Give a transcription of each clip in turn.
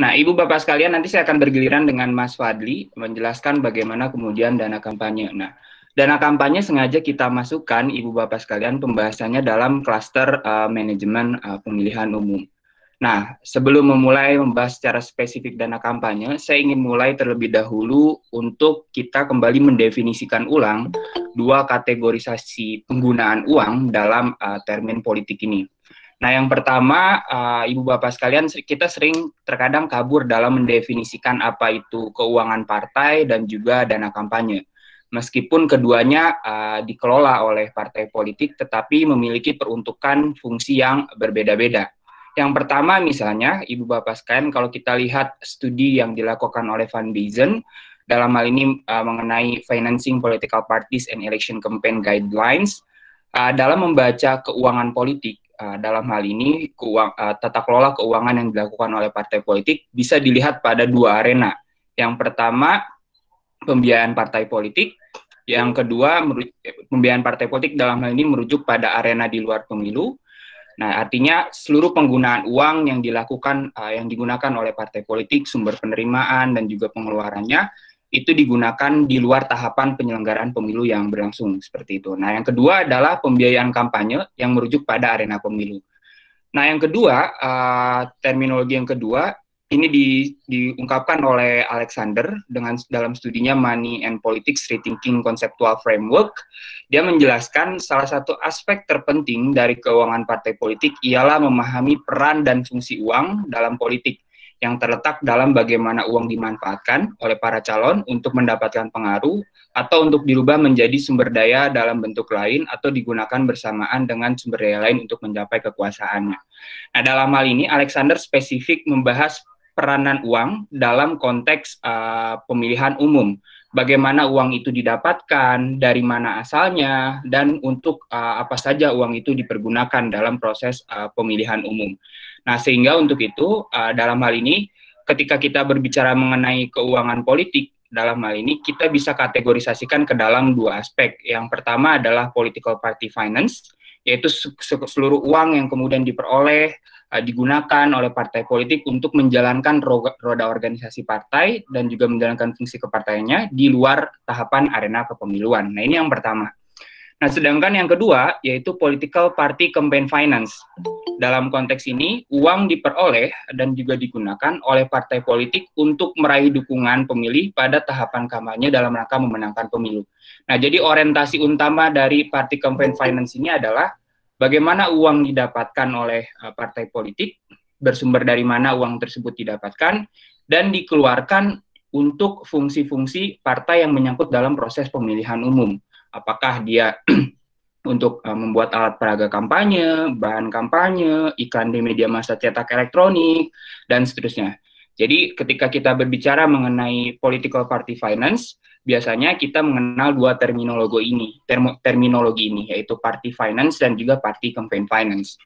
Nah, Ibu Bapak sekalian, nanti saya akan bergiliran dengan Mas Fadli menjelaskan bagaimana kemudian dana kampanye. Nah, dana kampanye sengaja kita masukkan, Ibu Bapak sekalian, pembahasannya dalam klaster uh, manajemen uh, pemilihan umum. Nah, sebelum memulai membahas secara spesifik dana kampanye, saya ingin mulai terlebih dahulu untuk kita kembali mendefinisikan ulang dua kategorisasi penggunaan uang dalam uh, termin politik ini. Nah, yang pertama, uh, Ibu Bapak sekalian, kita sering terkadang kabur dalam mendefinisikan apa itu keuangan partai dan juga dana kampanye. Meskipun keduanya uh, dikelola oleh partai politik, tetapi memiliki peruntukan fungsi yang berbeda-beda. Yang pertama, misalnya, Ibu Bapak sekalian, kalau kita lihat studi yang dilakukan oleh Van Biesen, dalam hal ini uh, mengenai financing political parties and election campaign guidelines, uh, dalam membaca keuangan politik, uh, dalam hal ini keuang, uh, tata kelola keuangan yang dilakukan oleh partai politik bisa dilihat pada dua arena. Yang pertama pembiayaan partai politik, yang kedua pembiayaan partai politik dalam hal ini merujuk pada arena di luar pemilu. Nah, artinya seluruh penggunaan uang yang dilakukan uh, yang digunakan oleh partai politik, sumber penerimaan dan juga pengeluarannya itu digunakan di luar tahapan penyelenggaraan pemilu yang berlangsung seperti itu. Nah, yang kedua adalah pembiayaan kampanye yang merujuk pada arena pemilu. Nah, yang kedua, uh, terminologi yang kedua ini di, diungkapkan oleh Alexander dengan dalam studinya Money and Politics Rethinking Conceptual Framework. Dia menjelaskan salah satu aspek terpenting dari keuangan partai politik ialah memahami peran dan fungsi uang dalam politik yang terletak dalam bagaimana uang dimanfaatkan oleh para calon untuk mendapatkan pengaruh atau untuk dirubah menjadi sumber daya dalam bentuk lain atau digunakan bersamaan dengan sumber daya lain untuk mencapai kekuasaannya. Nah, dalam hal ini Alexander spesifik membahas peranan uang dalam konteks uh, pemilihan umum. Bagaimana uang itu didapatkan, dari mana asalnya, dan untuk uh, apa saja uang itu dipergunakan dalam proses uh, pemilihan umum. Nah, sehingga untuk itu uh, dalam hal ini ketika kita berbicara mengenai keuangan politik dalam hal ini kita bisa kategorisasikan ke dalam dua aspek. Yang pertama adalah political party finance, yaitu seluruh uang yang kemudian diperoleh uh, digunakan oleh partai politik untuk menjalankan roda organisasi partai dan juga menjalankan fungsi kepartaiannya di luar tahapan arena kepemiluan. Nah, ini yang pertama. Nah, sedangkan yang kedua yaitu political party campaign finance. Dalam konteks ini, uang diperoleh dan juga digunakan oleh partai politik untuk meraih dukungan pemilih pada tahapan kampanye dalam rangka memenangkan pemilu. Nah, jadi orientasi utama dari party campaign finance ini adalah bagaimana uang didapatkan oleh uh, partai politik, bersumber dari mana uang tersebut didapatkan, dan dikeluarkan untuk fungsi-fungsi partai yang menyangkut dalam proses pemilihan umum apakah dia untuk uh, membuat alat peraga kampanye, bahan kampanye, iklan di media massa cetak elektronik, dan seterusnya. Jadi ketika kita berbicara mengenai political party finance, biasanya kita mengenal dua terminologi ini, termo, terminologi ini, yaitu party finance dan juga party campaign finance.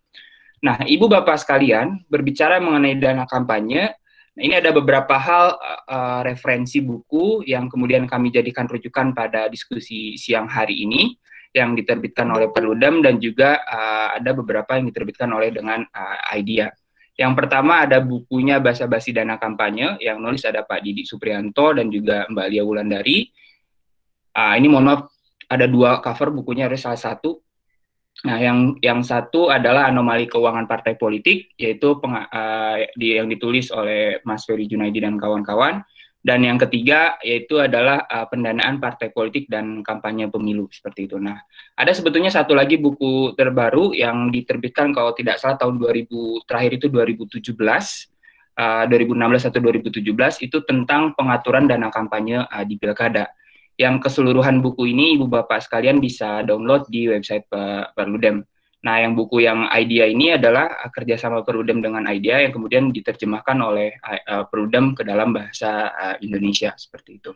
Nah, ibu bapak sekalian, berbicara mengenai dana kampanye, Nah, ini ada beberapa hal uh, referensi buku yang kemudian kami jadikan rujukan pada diskusi siang hari ini yang diterbitkan oleh Perludem dan juga uh, ada beberapa yang diterbitkan oleh dengan uh, IDEA. Yang pertama ada bukunya Bahasa Basi Dana Kampanye yang nulis ada Pak Didi Suprianto dan juga Mbak Lia Wulandari. Uh, ini mohon maaf ada dua cover bukunya ada salah satu Nah, yang yang satu adalah anomali keuangan partai politik, yaitu peng, uh, di, yang ditulis oleh Mas Ferry Junaidi dan kawan-kawan. Dan yang ketiga yaitu adalah uh, pendanaan partai politik dan kampanye pemilu seperti itu. Nah, ada sebetulnya satu lagi buku terbaru yang diterbitkan kalau tidak salah tahun 2000 terakhir itu 2017, uh, 2016 atau 2017 itu tentang pengaturan dana kampanye uh, di pilkada yang keseluruhan buku ini Ibu Bapak sekalian bisa download di website Perludem. Nah, yang buku yang IDEA ini adalah kerjasama Perludem dengan IDEA yang kemudian diterjemahkan oleh uh, Perludem ke dalam bahasa Indonesia seperti itu.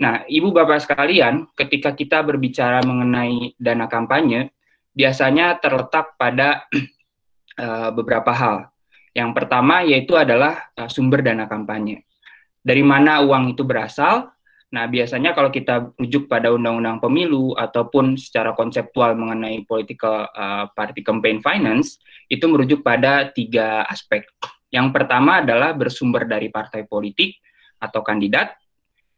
Nah, Ibu Bapak sekalian, ketika kita berbicara mengenai dana kampanye, biasanya terletak pada beberapa hal. Yang pertama yaitu adalah sumber dana kampanye. Dari mana uang itu berasal, Nah, biasanya kalau kita rujuk pada undang-undang pemilu ataupun secara konseptual mengenai political uh, party campaign finance, itu merujuk pada tiga aspek. Yang pertama adalah bersumber dari partai politik atau kandidat.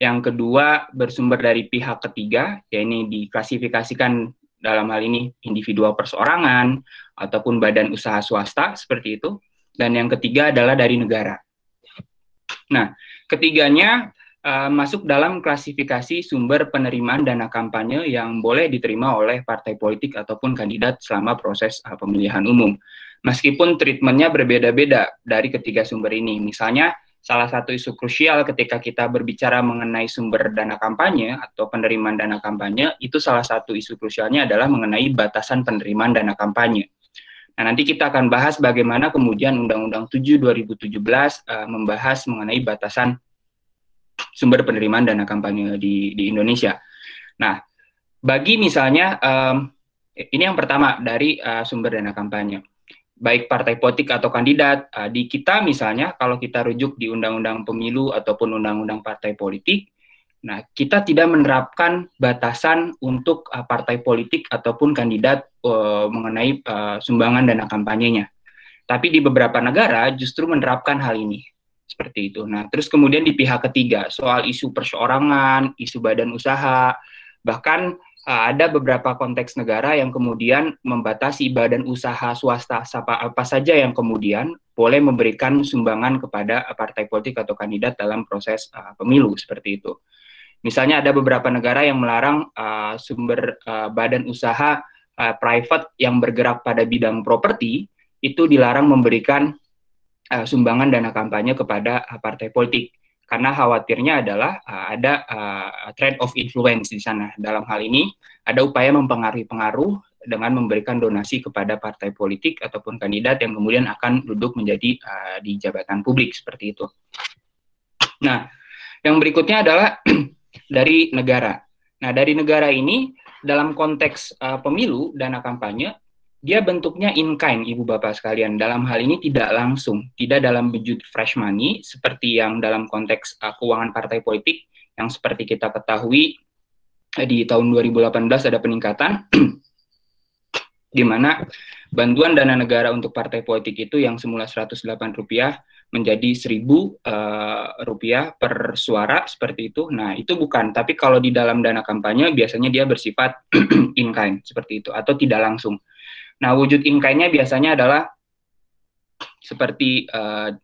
Yang kedua bersumber dari pihak ketiga, ya ini diklasifikasikan dalam hal ini individual perseorangan ataupun badan usaha swasta seperti itu. Dan yang ketiga adalah dari negara. Nah, ketiganya uh, masuk dalam klasifikasi sumber penerimaan dana kampanye yang boleh diterima oleh partai politik ataupun kandidat selama proses uh, pemilihan umum. Meskipun treatmentnya berbeda-beda dari ketiga sumber ini. Misalnya, salah satu isu krusial ketika kita berbicara mengenai sumber dana kampanye atau penerimaan dana kampanye, itu salah satu isu krusialnya adalah mengenai batasan penerimaan dana kampanye. Nah, nanti kita akan bahas bagaimana kemudian Undang-Undang 7 2017 uh, membahas mengenai batasan sumber penerimaan dana kampanye di, di Indonesia. Nah, bagi misalnya um, ini yang pertama dari uh, sumber dana kampanye, baik partai politik atau kandidat. Uh, di kita misalnya kalau kita rujuk di Undang-Undang Pemilu ataupun Undang-Undang Partai Politik, nah kita tidak menerapkan batasan untuk uh, partai politik ataupun kandidat uh, mengenai uh, sumbangan dana kampanyenya. Tapi di beberapa negara justru menerapkan hal ini seperti itu. Nah, terus kemudian di pihak ketiga soal isu perseorangan, isu badan usaha, bahkan uh, ada beberapa konteks negara yang kemudian membatasi badan usaha swasta apa, apa saja yang kemudian boleh memberikan sumbangan kepada partai politik atau kandidat dalam proses uh, pemilu seperti itu. Misalnya ada beberapa negara yang melarang uh, sumber uh, badan usaha uh, private yang bergerak pada bidang properti itu dilarang memberikan uh, sumbangan dana kampanye kepada uh, partai politik karena khawatirnya adalah uh, ada uh, trend of influence di sana. Dalam hal ini ada upaya mempengaruhi pengaruh dengan memberikan donasi kepada partai politik ataupun kandidat yang kemudian akan duduk menjadi uh, di jabatan publik seperti itu. Nah, yang berikutnya adalah dari negara. Nah, dari negara ini dalam konteks uh, pemilu dana kampanye dia bentuknya in kind, ibu bapak sekalian. Dalam hal ini tidak langsung, tidak dalam wujud fresh money seperti yang dalam konteks uh, keuangan partai politik yang seperti kita ketahui eh, di tahun 2018 ada peningkatan di mana bantuan dana negara untuk partai politik itu yang semula 108 rupiah menjadi 1000 uh, rupiah per suara seperti itu. Nah, itu bukan, tapi kalau di dalam dana kampanye biasanya dia bersifat in kind seperti itu atau tidak langsung. Nah, wujud in kind-nya biasanya adalah seperti uh,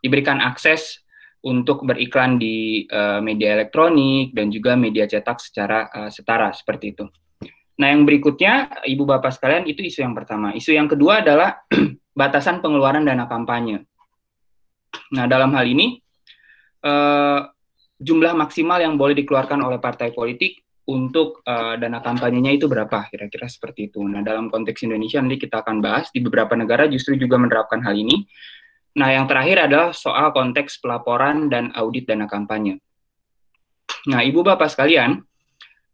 diberikan akses untuk beriklan di uh, media elektronik dan juga media cetak secara uh, setara seperti itu. Nah, yang berikutnya, Ibu Bapak sekalian, itu isu yang pertama. Isu yang kedua adalah batasan pengeluaran dana kampanye. Nah, dalam hal ini, uh, jumlah maksimal yang boleh dikeluarkan oleh partai politik untuk uh, dana kampanyenya itu berapa kira-kira seperti itu. Nah, dalam konteks Indonesia nanti kita akan bahas di beberapa negara justru juga menerapkan hal ini. Nah, yang terakhir adalah soal konteks pelaporan dan audit dana kampanye. Nah, Ibu Bapak sekalian,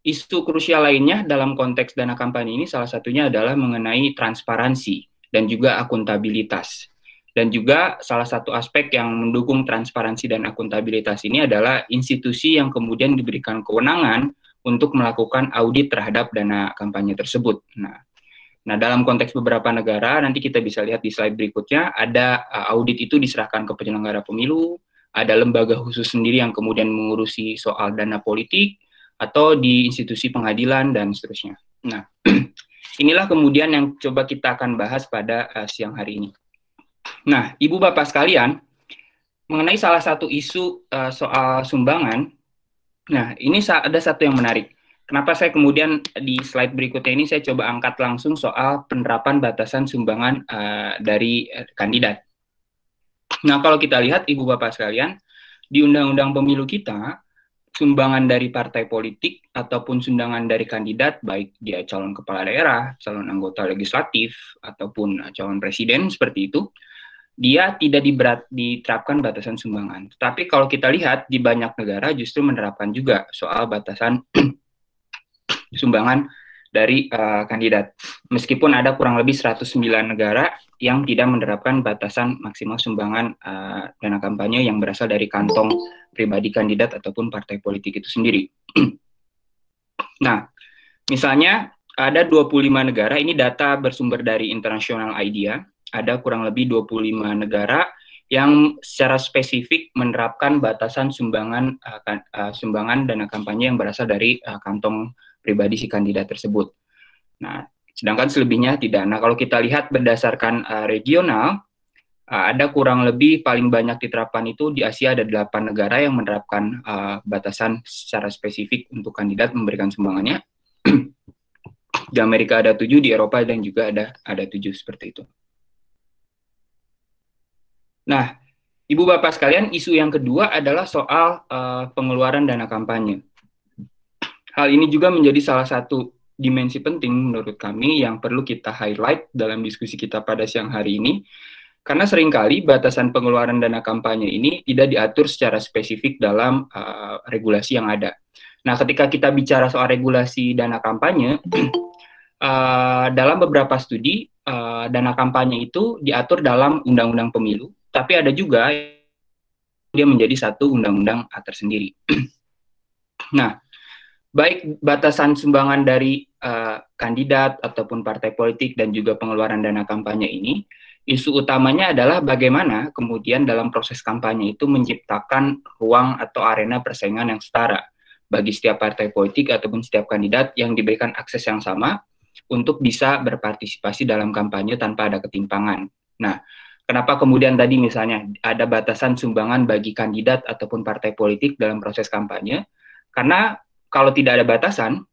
isu krusial lainnya dalam konteks dana kampanye ini salah satunya adalah mengenai transparansi dan juga akuntabilitas. Dan juga salah satu aspek yang mendukung transparansi dan akuntabilitas ini adalah institusi yang kemudian diberikan kewenangan untuk melakukan audit terhadap dana kampanye tersebut. Nah, nah dalam konteks beberapa negara nanti kita bisa lihat di slide berikutnya ada uh, audit itu diserahkan ke penyelenggara pemilu, ada lembaga khusus sendiri yang kemudian mengurusi soal dana politik atau di institusi pengadilan dan seterusnya. Nah, inilah kemudian yang coba kita akan bahas pada uh, siang hari ini. Nah, Ibu Bapak sekalian, mengenai salah satu isu uh, soal sumbangan Nah, ini ada satu yang menarik. Kenapa saya kemudian di slide berikutnya ini saya coba angkat langsung soal penerapan batasan sumbangan uh, dari uh, kandidat. Nah, kalau kita lihat Ibu Bapak sekalian, di Undang-Undang Pemilu kita, sumbangan dari partai politik ataupun sumbangan dari kandidat, baik dia calon kepala daerah, calon anggota legislatif, ataupun calon presiden seperti itu, dia tidak diberat, diterapkan batasan sumbangan. Tapi kalau kita lihat di banyak negara justru menerapkan juga soal batasan sumbangan dari uh, kandidat. Meskipun ada kurang lebih 109 negara yang tidak menerapkan batasan maksimal sumbangan uh, dana kampanye yang berasal dari kantong pribadi kandidat ataupun partai politik itu sendiri. nah, misalnya ada 25 negara, ini data bersumber dari International IDEA, ada kurang lebih 25 negara yang secara spesifik menerapkan batasan sumbangan uh, sumbangan dana kampanye yang berasal dari uh, kantong pribadi si kandidat tersebut. Nah, sedangkan selebihnya tidak. Nah, kalau kita lihat berdasarkan uh, regional, ada kurang lebih paling banyak diterapkan itu di Asia ada delapan negara yang menerapkan uh, batasan secara spesifik untuk kandidat memberikan sumbangannya. di Amerika ada tujuh, di Eropa dan juga ada ada tujuh seperti itu. Nah, Ibu Bapak sekalian, isu yang kedua adalah soal uh, pengeluaran dana kampanye. Hal ini juga menjadi salah satu dimensi penting menurut kami yang perlu kita highlight dalam diskusi kita pada siang hari ini, karena sering kali batasan pengeluaran dana kampanye ini tidak diatur secara spesifik dalam uh, regulasi yang ada. Nah, ketika kita bicara soal regulasi dana kampanye, uh, dalam beberapa studi, uh, dana kampanye itu diatur dalam Undang-Undang Pemilu, tapi ada juga dia menjadi satu undang-undang tersendiri. nah, baik batasan sumbangan dari uh, kandidat ataupun partai politik dan juga pengeluaran dana kampanye ini, isu utamanya adalah bagaimana kemudian dalam proses kampanye itu menciptakan ruang atau arena persaingan yang setara bagi setiap partai politik ataupun setiap kandidat yang diberikan akses yang sama untuk bisa berpartisipasi dalam kampanye tanpa ada ketimpangan. Nah, Kenapa kemudian tadi misalnya ada batasan sumbangan bagi kandidat ataupun partai politik dalam proses kampanye? Karena kalau tidak ada batasan,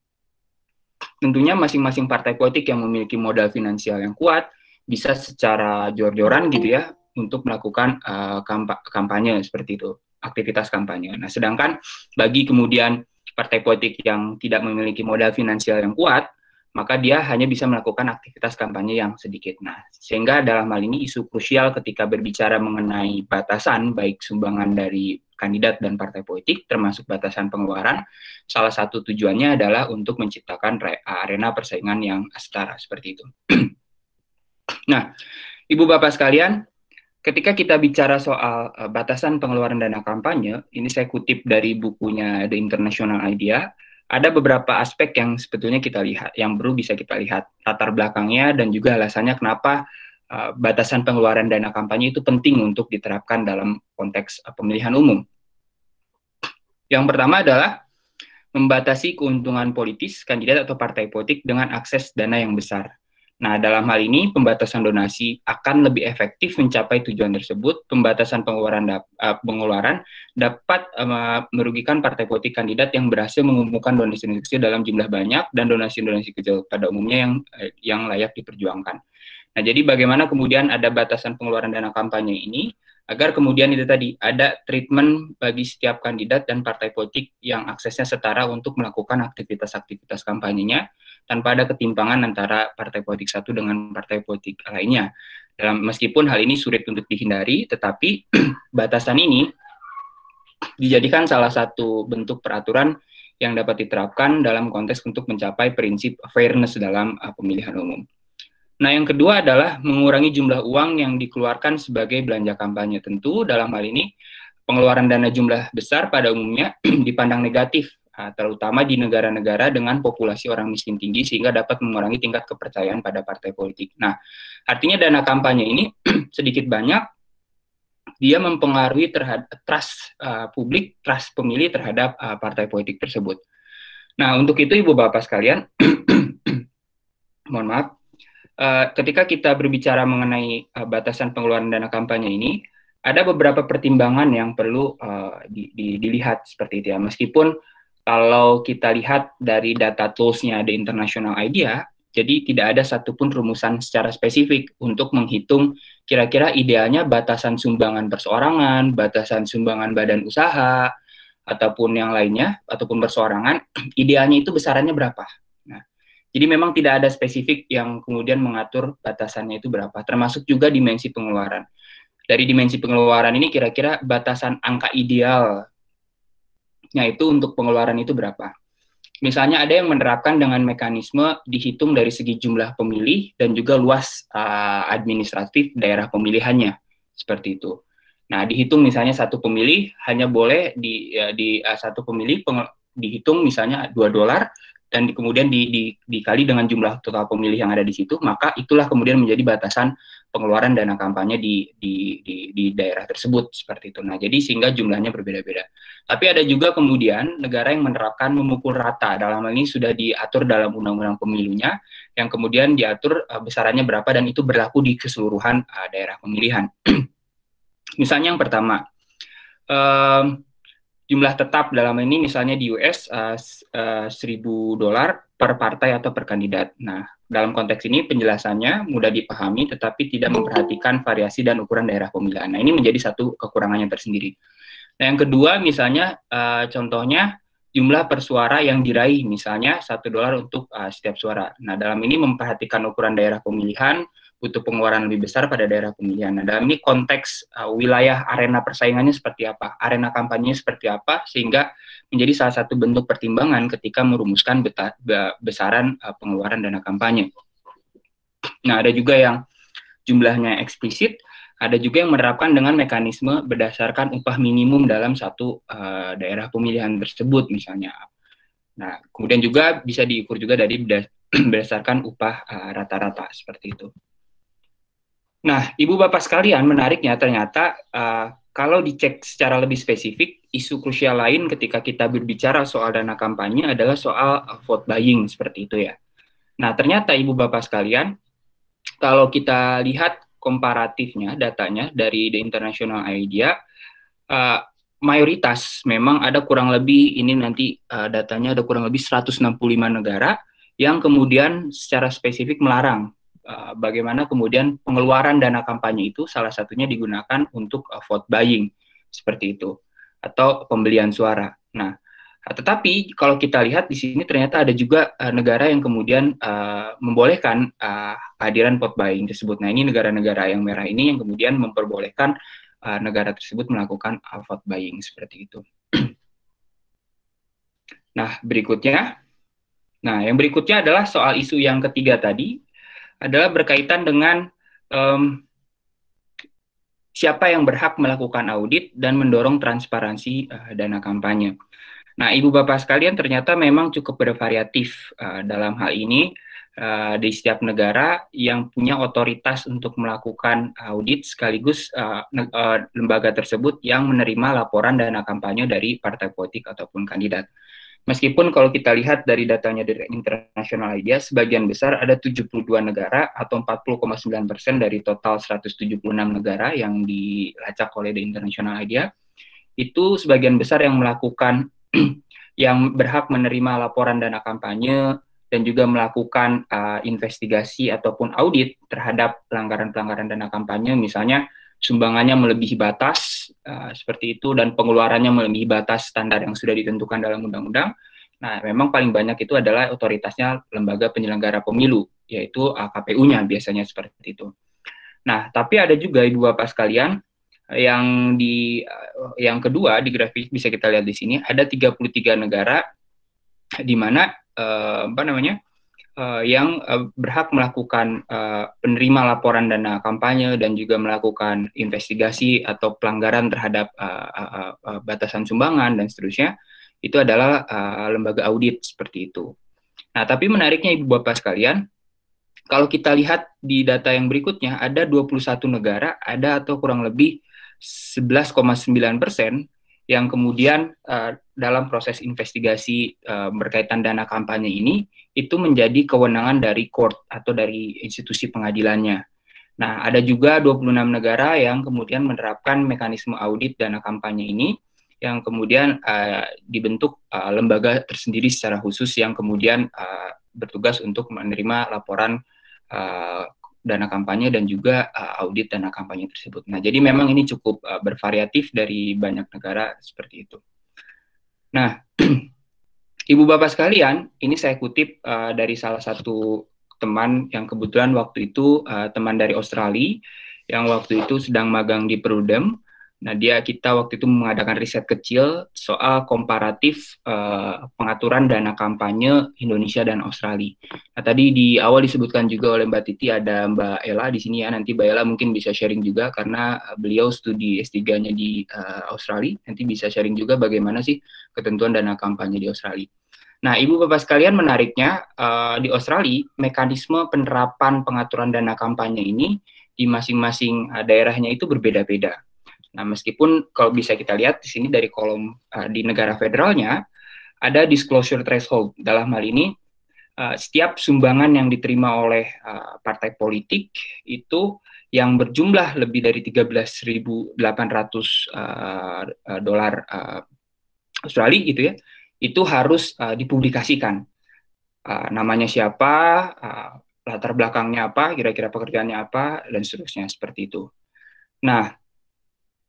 tentunya masing-masing partai politik yang memiliki modal finansial yang kuat bisa secara jor-joran gitu ya untuk melakukan uh, kampanye seperti itu, aktivitas kampanye. Nah, sedangkan bagi kemudian partai politik yang tidak memiliki modal finansial yang kuat, maka dia hanya bisa melakukan aktivitas kampanye yang sedikit. Nah, sehingga dalam hal ini isu krusial ketika berbicara mengenai batasan baik sumbangan dari kandidat dan partai politik termasuk batasan pengeluaran, salah satu tujuannya adalah untuk menciptakan arena persaingan yang setara seperti itu. nah, Ibu Bapak sekalian, ketika kita bicara soal uh, batasan pengeluaran dana kampanye, ini saya kutip dari bukunya The International Idea, ada beberapa aspek yang sebetulnya kita lihat, yang perlu bisa kita lihat latar belakangnya dan juga alasannya kenapa uh, batasan pengeluaran dana kampanye itu penting untuk diterapkan dalam konteks uh, pemilihan umum. Yang pertama adalah membatasi keuntungan politis kandidat atau partai politik dengan akses dana yang besar. Nah, dalam hal ini pembatasan donasi akan lebih efektif mencapai tujuan tersebut. Pembatasan pengeluaran dap uh, pengeluaran dapat uh, merugikan partai politik kandidat yang berhasil mengumpulkan donasi-donasi dalam jumlah banyak dan donasi-donasi kecil pada umumnya yang uh, yang layak diperjuangkan. Nah, jadi bagaimana kemudian ada batasan pengeluaran dana kampanye ini agar kemudian itu tadi ada treatment bagi setiap kandidat dan partai politik yang aksesnya setara untuk melakukan aktivitas-aktivitas kampanyenya tanpa ada ketimpangan antara partai politik satu dengan partai politik lainnya. Dalam meskipun hal ini sulit untuk dihindari, tetapi batasan ini dijadikan salah satu bentuk peraturan yang dapat diterapkan dalam konteks untuk mencapai prinsip fairness dalam uh, pemilihan umum. Nah, yang kedua adalah mengurangi jumlah uang yang dikeluarkan sebagai belanja kampanye. Tentu dalam hal ini pengeluaran dana jumlah besar pada umumnya dipandang negatif, ah, terutama di negara-negara dengan populasi orang miskin tinggi sehingga dapat mengurangi tingkat kepercayaan pada partai politik. Nah, artinya dana kampanye ini sedikit banyak dia mempengaruhi terhadap trust uh, publik, trust pemilih terhadap uh, partai politik tersebut. Nah, untuk itu Ibu Bapak sekalian, mohon maaf, uh, ketika kita berbicara mengenai uh, batasan pengeluaran dana kampanye ini, ada beberapa pertimbangan yang perlu uh, di, di, dilihat seperti itu ya. Meskipun kalau kita lihat dari data toolsnya The International Idea, jadi tidak ada satupun rumusan secara spesifik untuk menghitung kira-kira idealnya batasan sumbangan perseorangan, batasan sumbangan badan usaha, ataupun yang lainnya, ataupun perseorangan, idealnya itu besarannya berapa. Jadi memang tidak ada spesifik yang kemudian mengatur batasannya itu berapa, termasuk juga dimensi pengeluaran. Dari dimensi pengeluaran ini kira-kira batasan angka idealnya itu untuk pengeluaran itu berapa. Misalnya ada yang menerapkan dengan mekanisme dihitung dari segi jumlah pemilih dan juga luas uh, administratif daerah pemilihannya, seperti itu. Nah, dihitung misalnya satu pemilih hanya boleh di ya, di uh, satu pemilih dihitung misalnya 2 dolar dan di, kemudian di, di, dikali dengan jumlah total pemilih yang ada di situ, maka itulah kemudian menjadi batasan pengeluaran dana kampanye di, di, di, di daerah tersebut seperti itu. Nah, jadi sehingga jumlahnya berbeda-beda. Tapi ada juga kemudian negara yang menerapkan memukul rata. Dalam hal ini sudah diatur dalam undang-undang pemilunya, yang kemudian diatur uh, besarannya berapa dan itu berlaku di keseluruhan uh, daerah pemilihan. Misalnya yang pertama, um, jumlah tetap dalam ini misalnya di US uh, uh, 1000 dolar per partai atau per kandidat. Nah, dalam konteks ini penjelasannya mudah dipahami tetapi tidak memperhatikan variasi dan ukuran daerah pemilihan. Nah, ini menjadi satu kekurangannya tersendiri. Nah, yang kedua misalnya uh, contohnya jumlah persuara yang diraih misalnya satu dolar untuk uh, setiap suara. Nah, dalam ini memperhatikan ukuran daerah pemilihan, butuh pengeluaran lebih besar pada daerah pemilihan. Nah, dalam ini konteks uh, wilayah arena persaingannya seperti apa, arena kampanye seperti apa, sehingga menjadi salah satu bentuk pertimbangan ketika merumuskan beta, besaran uh, pengeluaran dana kampanye. Nah, ada juga yang jumlahnya eksplisit, ada juga yang menerapkan dengan mekanisme berdasarkan upah minimum dalam satu uh, daerah pemilihan tersebut, misalnya. Nah, kemudian juga bisa diukur juga dari berdasarkan upah rata-rata uh, seperti itu. Nah, Ibu Bapak sekalian, menariknya ternyata uh, kalau dicek secara lebih spesifik, isu krusial lain ketika kita berbicara soal dana kampanye adalah soal vote buying seperti itu ya. Nah, ternyata Ibu Bapak sekalian, kalau kita lihat komparatifnya datanya dari The International Idea, uh, mayoritas memang ada kurang lebih ini nanti uh, datanya ada kurang lebih 165 negara yang kemudian secara spesifik melarang uh, bagaimana kemudian pengeluaran dana kampanye itu salah satunya digunakan untuk uh, vote buying seperti itu atau pembelian suara. Nah, tetapi kalau kita lihat di sini ternyata ada juga uh, negara yang kemudian uh, membolehkan uh, kehadiran vote buying tersebut. Nah, ini negara-negara yang merah ini yang kemudian memperbolehkan uh, negara tersebut melakukan uh, vote buying seperti itu. nah, berikutnya Nah, yang berikutnya adalah soal isu yang ketiga tadi, adalah berkaitan dengan um, siapa yang berhak melakukan audit dan mendorong transparansi uh, dana kampanye. Nah, Ibu Bapak sekalian ternyata memang cukup bervariatif uh, dalam hal ini uh, di setiap negara yang punya otoritas untuk melakukan audit sekaligus uh, uh, lembaga tersebut yang menerima laporan dana kampanye dari partai politik ataupun kandidat. Meskipun kalau kita lihat dari datanya dari International Idea, sebagian besar ada 72 negara atau 40,9 persen dari total 176 negara yang dilacak oleh The International Idea, itu sebagian besar yang melakukan yang berhak menerima laporan dana kampanye dan juga melakukan uh, investigasi ataupun audit terhadap pelanggaran-pelanggaran dana kampanye, misalnya sumbangannya melebihi batas uh, seperti itu dan pengeluarannya melebihi batas standar yang sudah ditentukan dalam undang-undang. Nah, memang paling banyak itu adalah otoritasnya lembaga penyelenggara pemilu, yaitu uh, KPU-nya biasanya seperti itu. Nah, tapi ada juga ibu bapak sekalian yang di uh, yang kedua di grafik bisa kita lihat di sini ada 33 negara di mana uh, apa namanya uh, yang uh, berhak melakukan uh, penerima laporan dana kampanye dan juga melakukan investigasi atau pelanggaran terhadap uh, uh, uh, batasan sumbangan dan seterusnya itu adalah uh, lembaga audit seperti itu. Nah, tapi menariknya Ibu Bapak sekalian, kalau kita lihat di data yang berikutnya ada 21 negara, ada atau kurang lebih 11,9 persen yang kemudian uh, dalam proses investigasi uh, berkaitan dana kampanye ini itu menjadi kewenangan dari court atau dari institusi pengadilannya. Nah, ada juga 26 negara yang kemudian menerapkan mekanisme audit dana kampanye ini yang kemudian uh, dibentuk uh, lembaga tersendiri secara khusus yang kemudian uh, bertugas untuk menerima laporan uh, dana kampanye dan juga uh, audit dana kampanye tersebut. Nah, jadi memang ini cukup uh, bervariatif dari banyak negara seperti itu. Nah, Ibu Bapak sekalian, ini saya kutip uh, dari salah satu teman yang kebetulan waktu itu uh, teman dari Australia yang waktu itu sedang magang di Prudem Nah, dia kita waktu itu mengadakan riset kecil soal komparatif uh, pengaturan dana kampanye Indonesia dan Australia. Nah, tadi di awal disebutkan juga oleh Mbak Titi ada Mbak Ella di sini ya. Nanti Mbak Ella mungkin bisa sharing juga karena beliau studi S3-nya di uh, Australia. Nanti bisa sharing juga bagaimana sih ketentuan dana kampanye di Australia. Nah, Ibu Bapak sekalian menariknya uh, di Australia mekanisme penerapan pengaturan dana kampanye ini di masing-masing daerahnya itu berbeda-beda. Nah, meskipun kalau bisa kita lihat di sini dari kolom uh, di negara federalnya ada disclosure threshold. Dalam hal ini uh, setiap sumbangan yang diterima oleh uh, partai politik itu yang berjumlah lebih dari 13.800 uh, dolar uh, Australia gitu ya itu harus uh, dipublikasikan. Uh, namanya siapa, uh, latar belakangnya apa, kira-kira pekerjaannya apa, dan seterusnya seperti itu. Nah,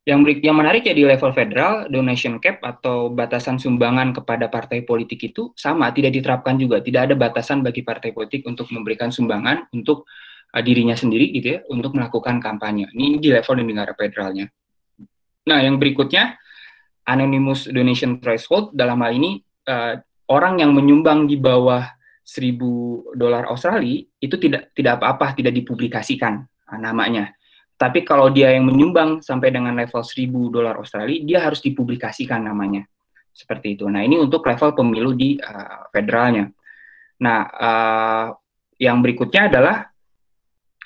yang menarik ya di level federal, donation cap atau batasan sumbangan kepada partai politik itu sama, tidak diterapkan juga. Tidak ada batasan bagi partai politik untuk memberikan sumbangan untuk uh, dirinya sendiri gitu ya, untuk melakukan kampanye. Ini di level di negara federalnya. Nah, yang berikutnya anonymous donation threshold dalam hal ini uh, orang yang menyumbang di bawah 1000 dolar Australia itu tidak tidak apa-apa tidak dipublikasikan uh, namanya. Tapi kalau dia yang menyumbang sampai dengan level 1000 dolar Australia dia harus dipublikasikan namanya. Seperti itu. Nah, ini untuk level pemilu di uh, federalnya. Nah, uh, yang berikutnya adalah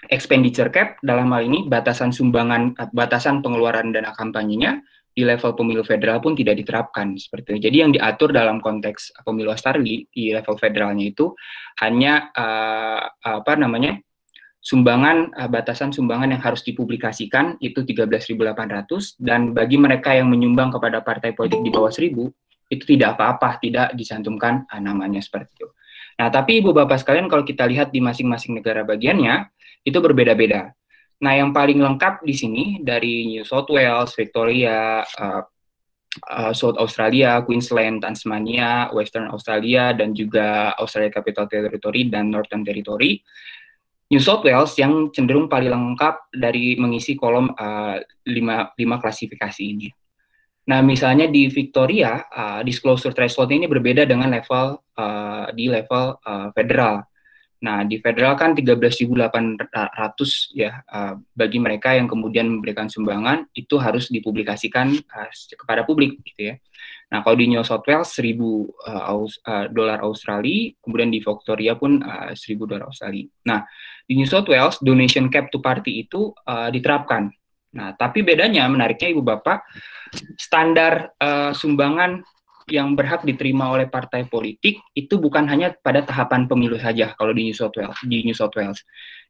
expenditure cap dalam hal ini batasan sumbangan batasan pengeluaran dana kampanyenya di level pemilu federal pun tidak diterapkan seperti itu. Jadi yang diatur dalam konteks pemilu Australia di level federalnya itu hanya uh, apa namanya sumbangan uh, batasan sumbangan yang harus dipublikasikan itu 13.800 dan bagi mereka yang menyumbang kepada partai politik di bawah 1.000 itu tidak apa-apa, tidak disantumkan uh, namanya seperti itu. Nah, tapi Ibu Bapak sekalian kalau kita lihat di masing-masing negara bagiannya itu berbeda-beda. Nah, yang paling lengkap di sini dari New South Wales, Victoria, uh, South Australia, Queensland, Tasmania, Western Australia, dan juga Australia Capital Territory dan Northern Territory. New South Wales yang cenderung paling lengkap dari mengisi kolom uh, lima, lima klasifikasi ini. Nah, misalnya di Victoria, uh, disclosure threshold ini berbeda dengan level uh, di level uh, federal. Nah, di federal kan 13.800 ya uh, bagi mereka yang kemudian memberikan sumbangan itu harus dipublikasikan uh, kepada publik gitu ya. Nah, kalau di New South Wales 1.000 uh, uh, dolar Australia, kemudian di Victoria pun uh, 1.000 dolar Australia. Nah, di New South Wales donation cap to party itu uh, diterapkan. Nah, tapi bedanya menariknya Ibu Bapak standar uh, sumbangan yang berhak diterima oleh partai politik itu bukan hanya pada tahapan pemilu saja kalau di New South Wales. Di New South Wales.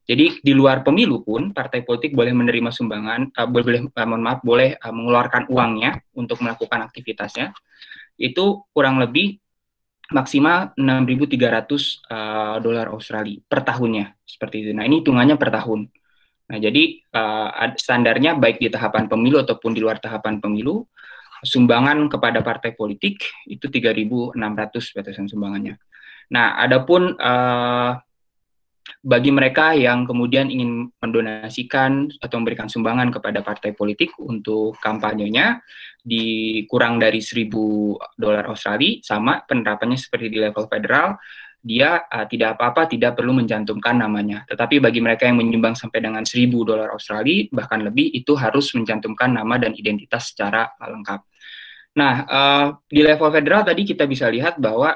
Jadi di luar pemilu pun partai politik boleh menerima sumbangan, uh, boleh uh, mohon maaf boleh uh, mengeluarkan uangnya untuk melakukan aktivitasnya. Itu kurang lebih maksimal 6.300 uh, dolar Australia per tahunnya seperti itu. Nah ini hitungannya per tahun. Nah jadi uh, standarnya baik di tahapan pemilu ataupun di luar tahapan pemilu sumbangan kepada partai politik itu 3.600 batasan sumbangannya. Nah, adapun uh, bagi mereka yang kemudian ingin mendonasikan atau memberikan sumbangan kepada partai politik untuk kampanyenya di kurang dari 1000 dolar Australia sama penerapannya seperti di level federal dia uh, tidak apa-apa tidak perlu mencantumkan namanya. Tetapi bagi mereka yang menyumbang sampai dengan 1000 dolar Australia bahkan lebih itu harus mencantumkan nama dan identitas secara lengkap. Nah, uh, di level federal tadi kita bisa lihat bahwa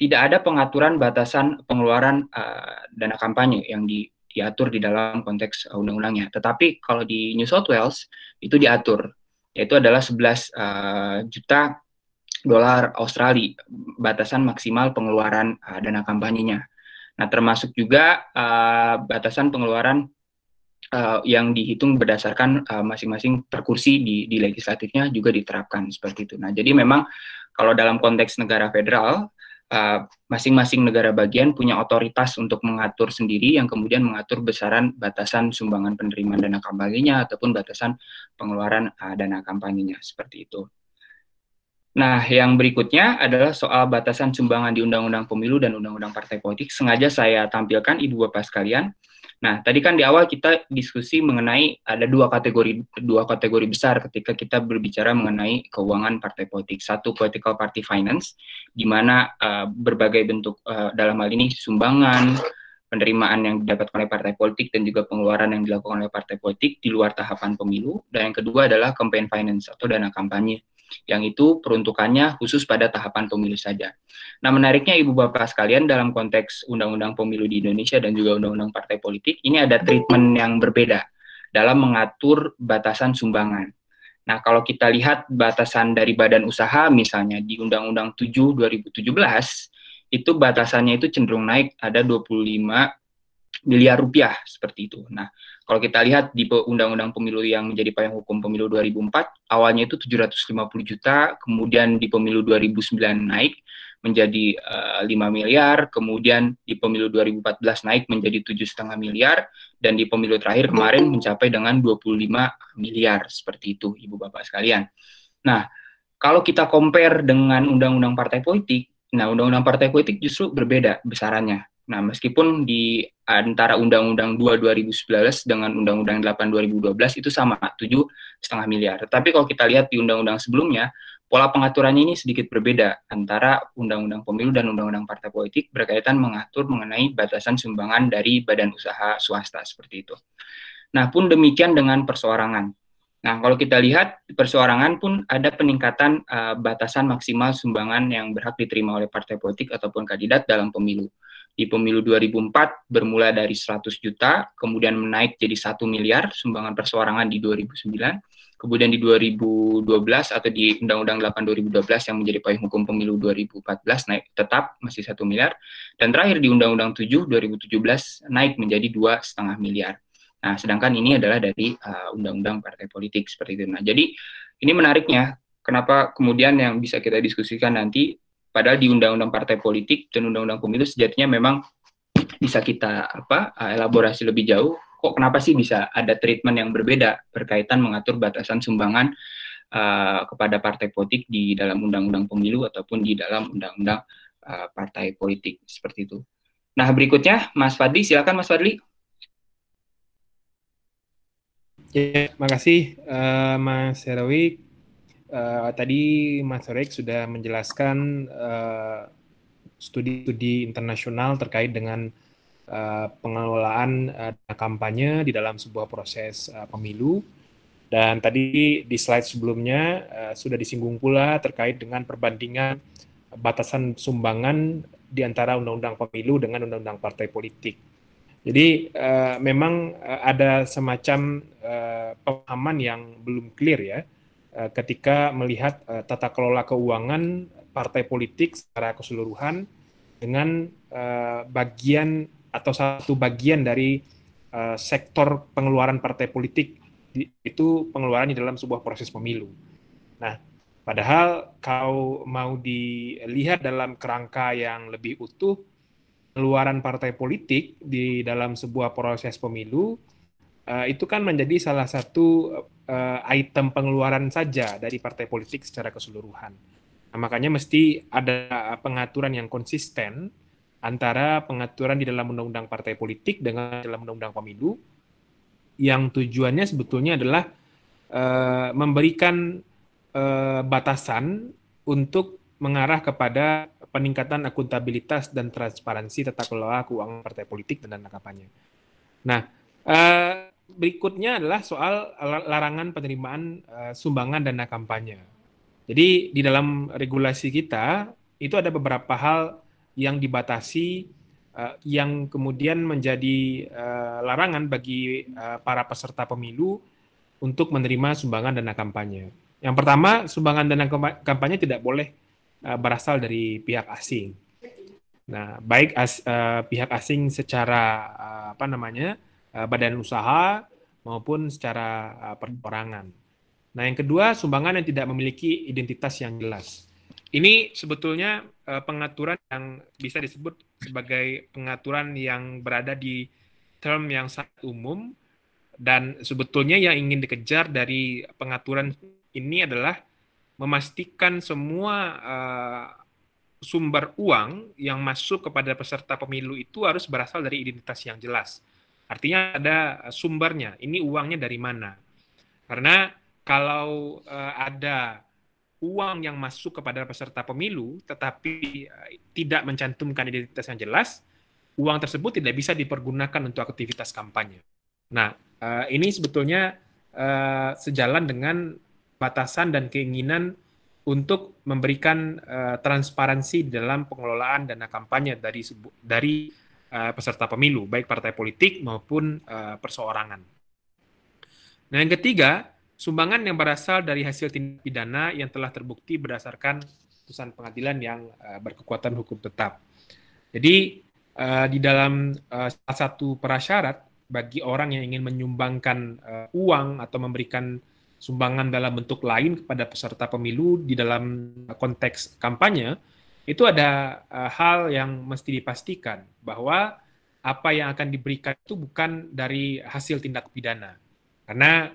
tidak ada pengaturan batasan pengeluaran uh, dana kampanye yang di, diatur di dalam konteks undang-undangnya. Tetapi kalau di New South Wales itu diatur, yaitu adalah 11 uh, juta dolar Australia batasan maksimal pengeluaran uh, dana kampanyenya. Nah, termasuk juga uh, batasan pengeluaran uh, yang dihitung berdasarkan masing-masing uh, per kursi di, di legislatifnya juga diterapkan seperti itu. Nah, jadi memang kalau dalam konteks negara federal, masing-masing uh, negara bagian punya otoritas untuk mengatur sendiri yang kemudian mengatur besaran batasan sumbangan penerimaan dana kampanyenya ataupun batasan pengeluaran uh, dana kampanyenya seperti itu. Nah, yang berikutnya adalah soal batasan sumbangan di Undang-Undang Pemilu dan Undang-Undang Partai Politik. Sengaja saya tampilkan Ibu Bapak sekalian. Nah, tadi kan di awal kita diskusi mengenai ada dua kategori dua kategori besar ketika kita berbicara mengenai keuangan partai politik. Satu political party finance, di mana uh, berbagai bentuk uh, dalam hal ini sumbangan, penerimaan yang didapatkan oleh partai politik dan juga pengeluaran yang dilakukan oleh partai politik di luar tahapan pemilu. Dan yang kedua adalah campaign finance atau dana kampanye yang itu peruntukannya khusus pada tahapan pemilu saja. Nah, menariknya Ibu Bapak sekalian dalam konteks Undang-Undang Pemilu di Indonesia dan juga Undang-Undang Partai Politik, ini ada treatment yang berbeda dalam mengatur batasan sumbangan. Nah, kalau kita lihat batasan dari badan usaha misalnya di Undang-Undang 7 2017 itu batasannya itu cenderung naik ada 25 miliar rupiah seperti itu. Nah, kalau kita lihat di Undang-Undang Pemilu yang menjadi payung hukum Pemilu 2004, awalnya itu 750 juta, kemudian di Pemilu 2009 naik menjadi uh, eh, 5 miliar, kemudian di Pemilu 2014 naik menjadi tujuh setengah miliar, dan di Pemilu terakhir kemarin mencapai dengan 25 miliar seperti itu, Ibu Bapak sekalian. Nah, kalau kita compare dengan Undang-Undang Partai Politik, nah Undang-Undang Partai Politik justru berbeda besarannya. Nah, meskipun di antara Undang-Undang 2 2019 dengan Undang-Undang 8 2012 itu sama, tujuh setengah miliar. Tetapi kalau kita lihat di undang-undang sebelumnya, pola pengaturannya ini sedikit berbeda antara Undang-Undang Pemilu dan Undang-Undang Partai Politik berkaitan mengatur mengenai batasan sumbangan dari badan usaha swasta seperti itu. Nah, pun demikian dengan perseorangan. Nah, kalau kita lihat perseorangan pun ada peningkatan uh, batasan maksimal sumbangan yang berhak diterima oleh partai politik ataupun kandidat dalam pemilu. Di pemilu 2004 bermula dari 100 juta, kemudian menaik jadi 1 miliar sumbangan perseorangan di 2009, kemudian di 2012 atau di Undang-Undang 8 2012 yang menjadi payung hukum pemilu 2014 naik tetap masih 1 miliar, dan terakhir di Undang-Undang 7 2017 naik menjadi dua setengah miliar. Nah, sedangkan ini adalah dari uh, undang-undang partai politik seperti itu. Nah, jadi ini menariknya kenapa kemudian yang bisa kita diskusikan nanti Padahal di undang-undang partai politik dan undang-undang pemilu sejatinya memang bisa kita apa eh, elaborasi lebih jauh. Kok kenapa sih bisa ada treatment yang berbeda berkaitan mengatur batasan sumbangan uh, kepada partai politik di dalam undang-undang pemilu ataupun di dalam undang-undang uh, partai politik seperti itu. Nah berikutnya Mas Fadli, silakan Mas Fadli. Ya, makasih uh, Mas Heroik uh, tadi Mas Rek sudah menjelaskan uh, studi-studi internasional terkait dengan uh, pengelolaan uh, kampanye di dalam sebuah proses uh, pemilu. Dan tadi di slide sebelumnya uh, sudah disinggung pula terkait dengan perbandingan batasan sumbangan di antara undang-undang pemilu dengan undang-undang partai politik. Jadi uh, memang uh, ada semacam uh, pemahaman yang belum clear ya Eh, ketika melihat uh, tata kelola keuangan partai politik secara keseluruhan dengan uh, bagian atau satu bagian dari uh, sektor pengeluaran partai politik itu pengeluaran di dalam sebuah proses pemilu. Nah, padahal kalau mau dilihat dalam kerangka yang lebih utuh, pengeluaran partai politik di dalam sebuah proses pemilu uh, itu kan menjadi salah satu uh, item pengeluaran saja dari partai politik secara keseluruhan. Nah, makanya mesti ada pengaturan yang konsisten antara pengaturan di dalam undang-undang partai politik dengan dalam undang-undang pemilu yang tujuannya sebetulnya adalah uh, memberikan batasan untuk mengarah kepada peningkatan akuntabilitas dan transparansi tata kelola keuangan partai politik dan dana kampanye. Nah, uh, berikutnya adalah soal larangan penerimaan uh, sumbangan dana kampanye. Jadi di dalam regulasi kita itu ada beberapa hal yang dibatasi uh, yang kemudian menjadi larangan bagi para peserta pemilu untuk menerima sumbangan dana kampanye. Yang pertama, sumbangan dana kampanye tidak boleh uh, berasal dari pihak asing. Nah, baik as, uh, pihak asing secara uh, apa namanya uh, badan usaha maupun secara uh, perorangan. Nah, yang kedua, sumbangan yang tidak memiliki identitas yang jelas. Ini sebetulnya uh, pengaturan yang bisa disebut sebagai pengaturan yang berada di term yang sangat umum dan sebetulnya yang ingin dikejar dari pengaturan ini adalah memastikan semua uh, sumber uang yang masuk kepada peserta pemilu itu harus berasal dari identitas yang jelas Artinya ada sumbernya. Ini uangnya dari mana? Karena kalau uh, ada uang yang masuk kepada peserta pemilu tetapi uh, tidak mencantumkan identitas yang jelas, uang tersebut tidak bisa dipergunakan untuk aktivitas kampanye. Nah, uh, ini sebetulnya uh, sejalan dengan batasan dan keinginan untuk memberikan uh, transparansi dalam pengelolaan dana kampanye dari dari uh, peserta pemilu, baik partai politik maupun uh, perseorangan. Nah, yang ketiga, sumbangan yang berasal dari hasil tindak pidana yang telah terbukti berdasarkan putusan pengadilan yang uh, berkekuatan hukum tetap. Jadi, uh, di dalam uh, salah satu prasyarat bagi orang yang ingin menyumbangkan uh, uang atau memberikan sumbangan dalam bentuk lain kepada peserta pemilu di dalam konteks kampanye, itu ada uh, hal yang mesti dipastikan bahwa apa yang akan diberikan itu bukan dari hasil tindak pidana. Karena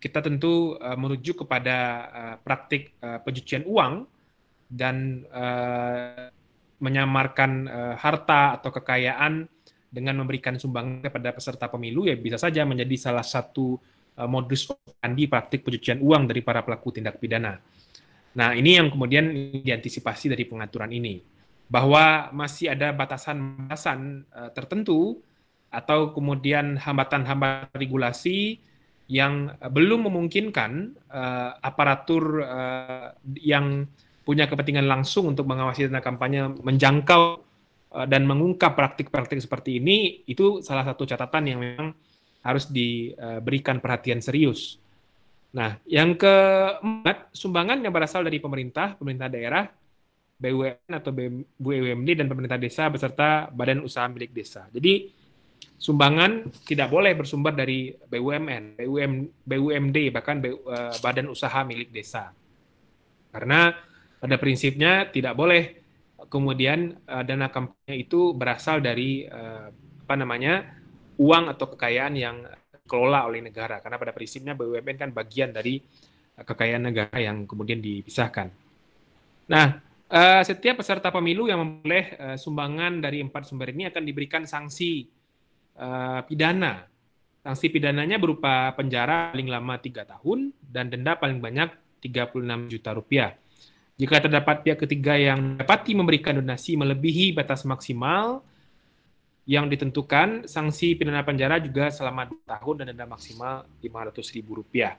kita tentu uh, merujuk kepada uh, praktik pencucian uang dan menyamarkan harta atau kekayaan dengan memberikan sumbangan kepada peserta pemilu ya bisa saja menjadi salah satu modus operandi praktik pencucian uang dari para pelaku tindak pidana. Nah, ini yang kemudian diantisipasi dari pengaturan ini. Bahwa masih ada batasan-batasan uh, tertentu atau kemudian hambatan-hambatan regulasi yang belum memungkinkan uh, aparatur uh, yang punya kepentingan langsung untuk mengawasi dana kampanye menjangkau uh, dan mengungkap praktik-praktik seperti ini itu salah satu catatan yang memang harus diberikan perhatian serius. Nah, yang keempat, sumbangan yang berasal dari pemerintah, pemerintah daerah, BUMN atau BUMD dan pemerintah desa beserta badan usaha milik desa. Jadi sumbangan tidak boleh bersumber dari BUMN, BUM, BUMD bahkan eh, badan usaha milik desa. Karena pada prinsipnya tidak boleh kemudian eh, dana kampanye itu berasal dari eh, apa namanya uang atau kekayaan yang dikelola oleh negara karena pada prinsipnya BUMN kan bagian dari uh, kekayaan negara yang kemudian dipisahkan. Nah, uh, setiap peserta pemilu yang memperoleh uh, sumbangan dari empat sumber ini akan diberikan sanksi pidana. Sanksi pidananya berupa penjara paling lama tiga tahun dan denda paling banyak 36 juta rupiah. Jika terdapat pihak ketiga yang dapati memberikan donasi melebihi batas maksimal yang ditentukan sanksi pidana penjara juga selama 2 tahun dan denda maksimal 500 ribu rupiah.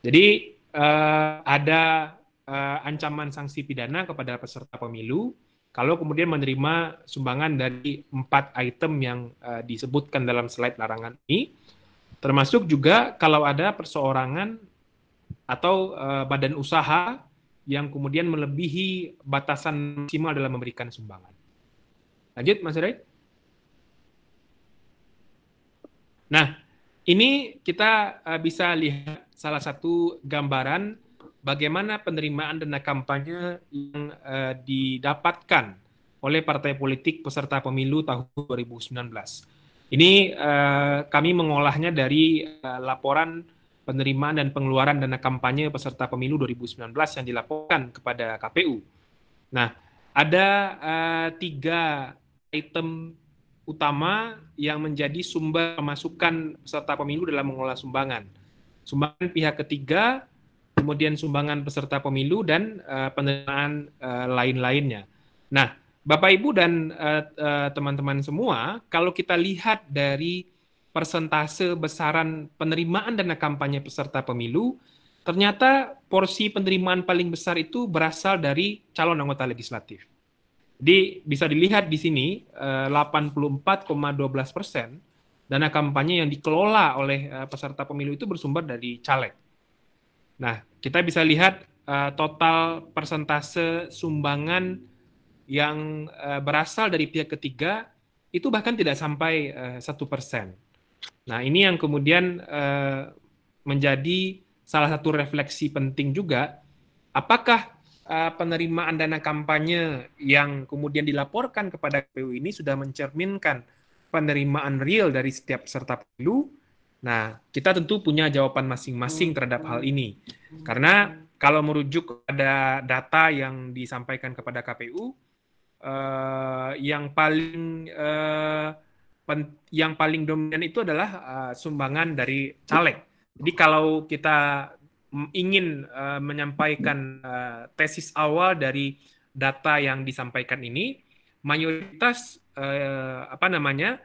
Jadi uh, ada uh, ancaman sanksi pidana kepada peserta pemilu kalau kemudian menerima sumbangan dari empat item yang uh, disebutkan dalam slide larangan ini, termasuk juga kalau ada perseorangan atau uh, badan usaha yang kemudian melebihi batasan maksimal dalam memberikan sumbangan. Lanjut, Mas Ray. Nah, ini kita uh, bisa lihat salah satu gambaran bagaimana penerimaan dana kampanye yang uh, didapatkan oleh partai politik peserta pemilu tahun 2019. Ini uh, kami mengolahnya dari laporan penerimaan dan pengeluaran dana kampanye peserta pemilu 2019 yang dilaporkan kepada KPU. Nah, ada uh, tiga item utama yang menjadi sumber pemasukan peserta pemilu dalam mengelola sumbangan. Sumbangan pihak ketiga, kemudian sumbangan peserta pemilu dan uh, penerimaan uh, lain-lainnya. Nah, Bapak Ibu dan teman-teman uh, uh, semua, kalau kita lihat dari persentase besaran penerimaan dana kampanye peserta pemilu, ternyata porsi penerimaan paling besar itu berasal dari calon anggota legislatif. Jadi bisa dilihat di sini 84,12 eh, persen dana kampanye yang dikelola oleh eh, peserta pemilu itu bersumber dari caleg. Nah, kita bisa lihat eh, total persentase sumbangan yang berasal dari pihak ketiga itu bahkan tidak sampai satu persen. Nah, ini yang kemudian menjadi salah satu refleksi penting juga. Apakah uh, penerimaan dana kampanye yang kemudian dilaporkan kepada KPU ini sudah mencerminkan penerimaan real dari setiap peserta pemilu. Nah, kita tentu punya jawaban masing-masing terhadap hal ini. Karena kalau merujuk pada data yang disampaikan kepada KPU, uh, eh, yang paling uh, yang paling dominan itu adalah uh, sumbangan dari caleg. Jadi kalau kita ingin uh, menyampaikan uh, tesis awal dari data yang disampaikan ini, mayoritas uh, apa namanya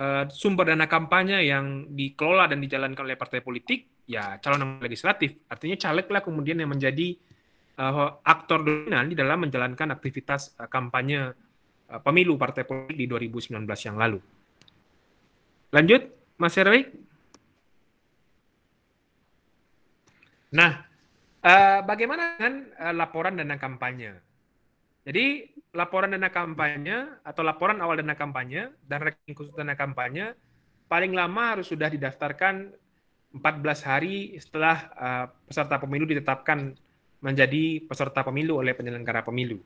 uh, sumber dana kampanye yang dikelola dan dijalankan oleh partai politik ya calon legislatif. Artinya caleg lah kemudian yang menjadi uh, aktor dominan di dalam menjalankan aktivitas uh, kampanye uh, pemilu partai politik di 2019 yang lalu. Lanjut, Mas Herwi. Nah, uh, bagaimana dengan uh, laporan dana kampanye? Jadi laporan dana kampanye atau laporan awal dana kampanye dan rekening khusus dana kampanye paling lama harus sudah didaftarkan 14 hari setelah uh, peserta pemilu ditetapkan menjadi peserta pemilu oleh penyelenggara pemilu.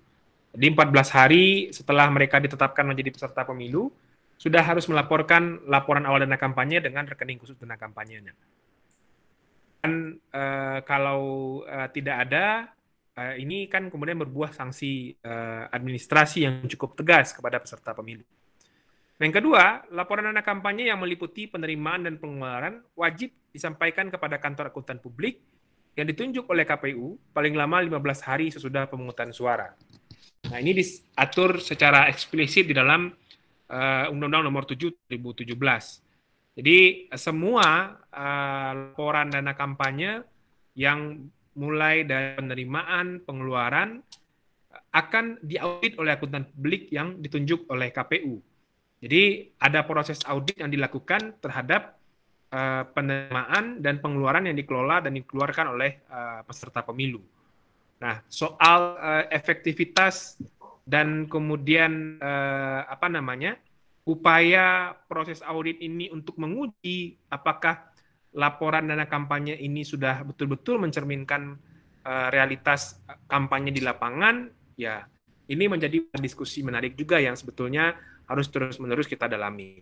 Jadi 14 hari setelah mereka ditetapkan menjadi peserta pemilu, sudah harus melaporkan laporan awal dana kampanye dengan rekening khusus dana kampanyenya. Dan uh, kalau uh, tidak ada, uh, ini kan kemudian berbuah sanksi uh, administrasi yang cukup tegas kepada peserta pemilu. Yang kedua, laporan dana kampanye yang meliputi penerimaan dan pengeluaran wajib disampaikan kepada kantor akuntan publik yang ditunjuk oleh KPU paling lama 15 hari sesudah pemungutan suara. Nah, ini diatur secara eksplisit di dalam uh, Undang-Undang Nomor 7 2017. Jadi semua uh, laporan dana kampanye yang mulai dari penerimaan, pengeluaran akan diaudit oleh akuntan publik yang ditunjuk oleh KPU jadi ada proses audit yang dilakukan terhadap uh, penerimaan dan pengeluaran yang dikelola dan dikeluarkan oleh uh, peserta pemilu. Nah, soal uh, efektivitas dan kemudian uh, apa namanya upaya proses audit ini untuk menguji apakah laporan dana kampanye ini sudah betul-betul mencerminkan uh, realitas kampanye di lapangan, ya ini menjadi diskusi menarik juga yang sebetulnya harus terus-menerus kita dalami.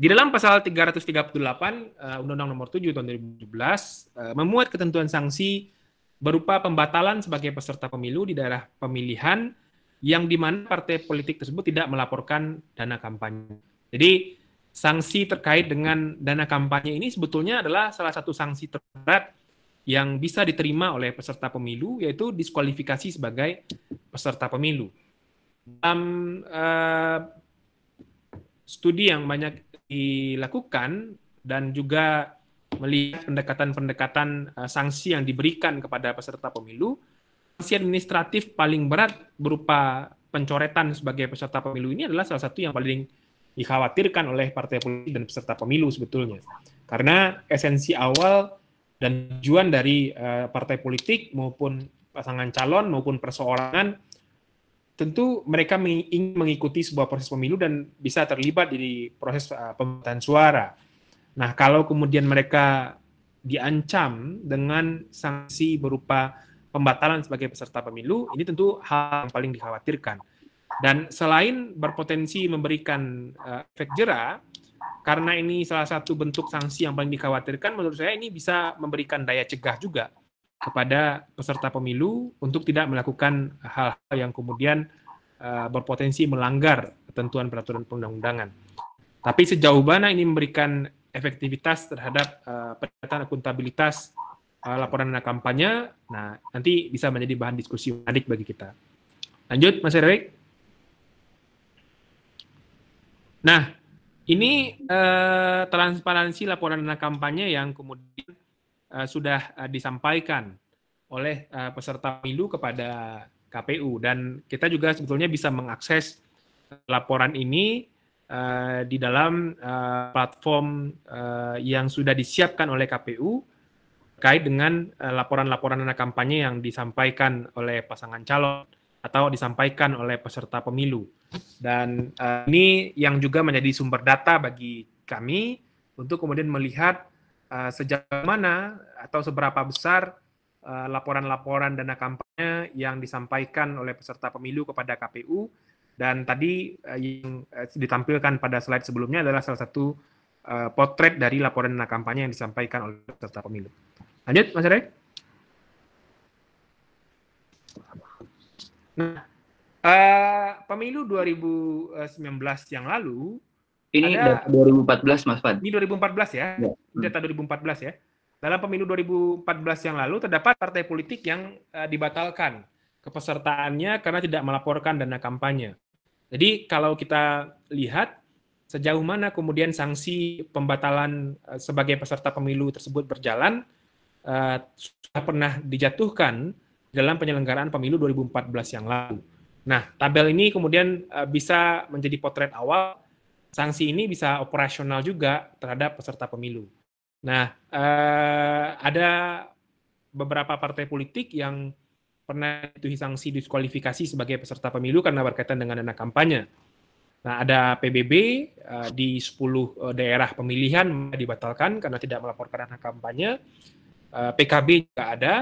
Di dalam pasal 338 uh, Undang-Undang Nomor 7 tahun 2017 uh, memuat ketentuan sanksi berupa pembatalan sebagai peserta pemilu di daerah pemilihan yang di mana partai politik tersebut tidak melaporkan dana kampanye. Jadi sanksi terkait dengan dana kampanye ini sebetulnya adalah salah satu sanksi terberat yang bisa diterima oleh peserta pemilu yaitu diskualifikasi sebagai peserta pemilu dalam uh, studi yang banyak dilakukan dan juga melihat pendekatan-pendekatan uh, sanksi yang diberikan kepada peserta pemilu, sanksi administratif paling berat berupa pencoretan sebagai peserta pemilu ini adalah salah satu yang paling dikhawatirkan oleh partai politik dan peserta pemilu sebetulnya. Karena esensi awal dan tujuan dari uh, partai politik maupun pasangan calon maupun perseorangan tentu mereka ingin mengikuti sebuah proses pemilu dan bisa terlibat di proses uh, suara. Nah, kalau kemudian mereka diancam dengan sanksi berupa pembatalan sebagai peserta pemilu, ini tentu hal yang paling dikhawatirkan. Dan selain berpotensi memberikan uh, efek jera, karena ini salah satu bentuk sanksi yang paling dikhawatirkan, menurut saya ini bisa memberikan daya cegah juga kepada peserta pemilu untuk tidak melakukan hal-hal yang kemudian uh, berpotensi melanggar ketentuan peraturan perundang-undangan. Tapi sejauh mana ini memberikan efektivitas terhadap uh, pendekatan akuntabilitas uh, laporan dana kampanye, nah nanti bisa menjadi bahan diskusi menarik bagi kita. Lanjut, Mas Erik. Nah, ini uh, transparansi laporan dana kampanye yang kemudian uh, sudah uh, disampaikan oleh uh, peserta pemilu kepada KPU dan kita juga sebetulnya bisa mengakses laporan ini uh, di dalam uh, platform uh, yang sudah disiapkan oleh KPU terkait dengan laporan-laporan dana kampanye yang disampaikan oleh pasangan calon atau disampaikan oleh peserta pemilu. Dan uh, ini yang juga menjadi sumber data bagi kami untuk kemudian melihat uh, sejauh mana atau seberapa besar uh, laporan-laporan dana kampanye yang disampaikan oleh peserta pemilu kepada KPU dan tadi uh, yang uh, ditampilkan pada slide sebelumnya adalah salah satu uh, potret dari laporan dana kampanye yang disampaikan oleh peserta pemilu. Lanjut, Mas Rek. Nah, uh, pemilu 2019 yang lalu ini ada, data 2014 Mas Fad. Ini 2014 ya. ya. Data 2014 ya. Dalam pemilu 2014 yang lalu terdapat partai politik yang uh, dibatalkan kepesertaannya karena tidak melaporkan dana kampanye. Jadi kalau kita lihat sejauh mana kemudian sanksi pembatalan uh, sebagai peserta pemilu tersebut berjalan, uh, sudah pernah dijatuhkan dalam penyelenggaraan pemilu 2014 yang lalu. Nah, tabel ini kemudian uh, bisa menjadi potret awal. Sanksi ini bisa operasional juga terhadap peserta pemilu. Nah, uh, ada beberapa partai politik yang pernah dituhi sanksi diskualifikasi sebagai peserta pemilu karena berkaitan dengan dana kampanye. Nah, ada PBB uh, di 10 uh, daerah pemilihan dibatalkan karena tidak melaporkan dana kampanye. Uh, PKB juga ada.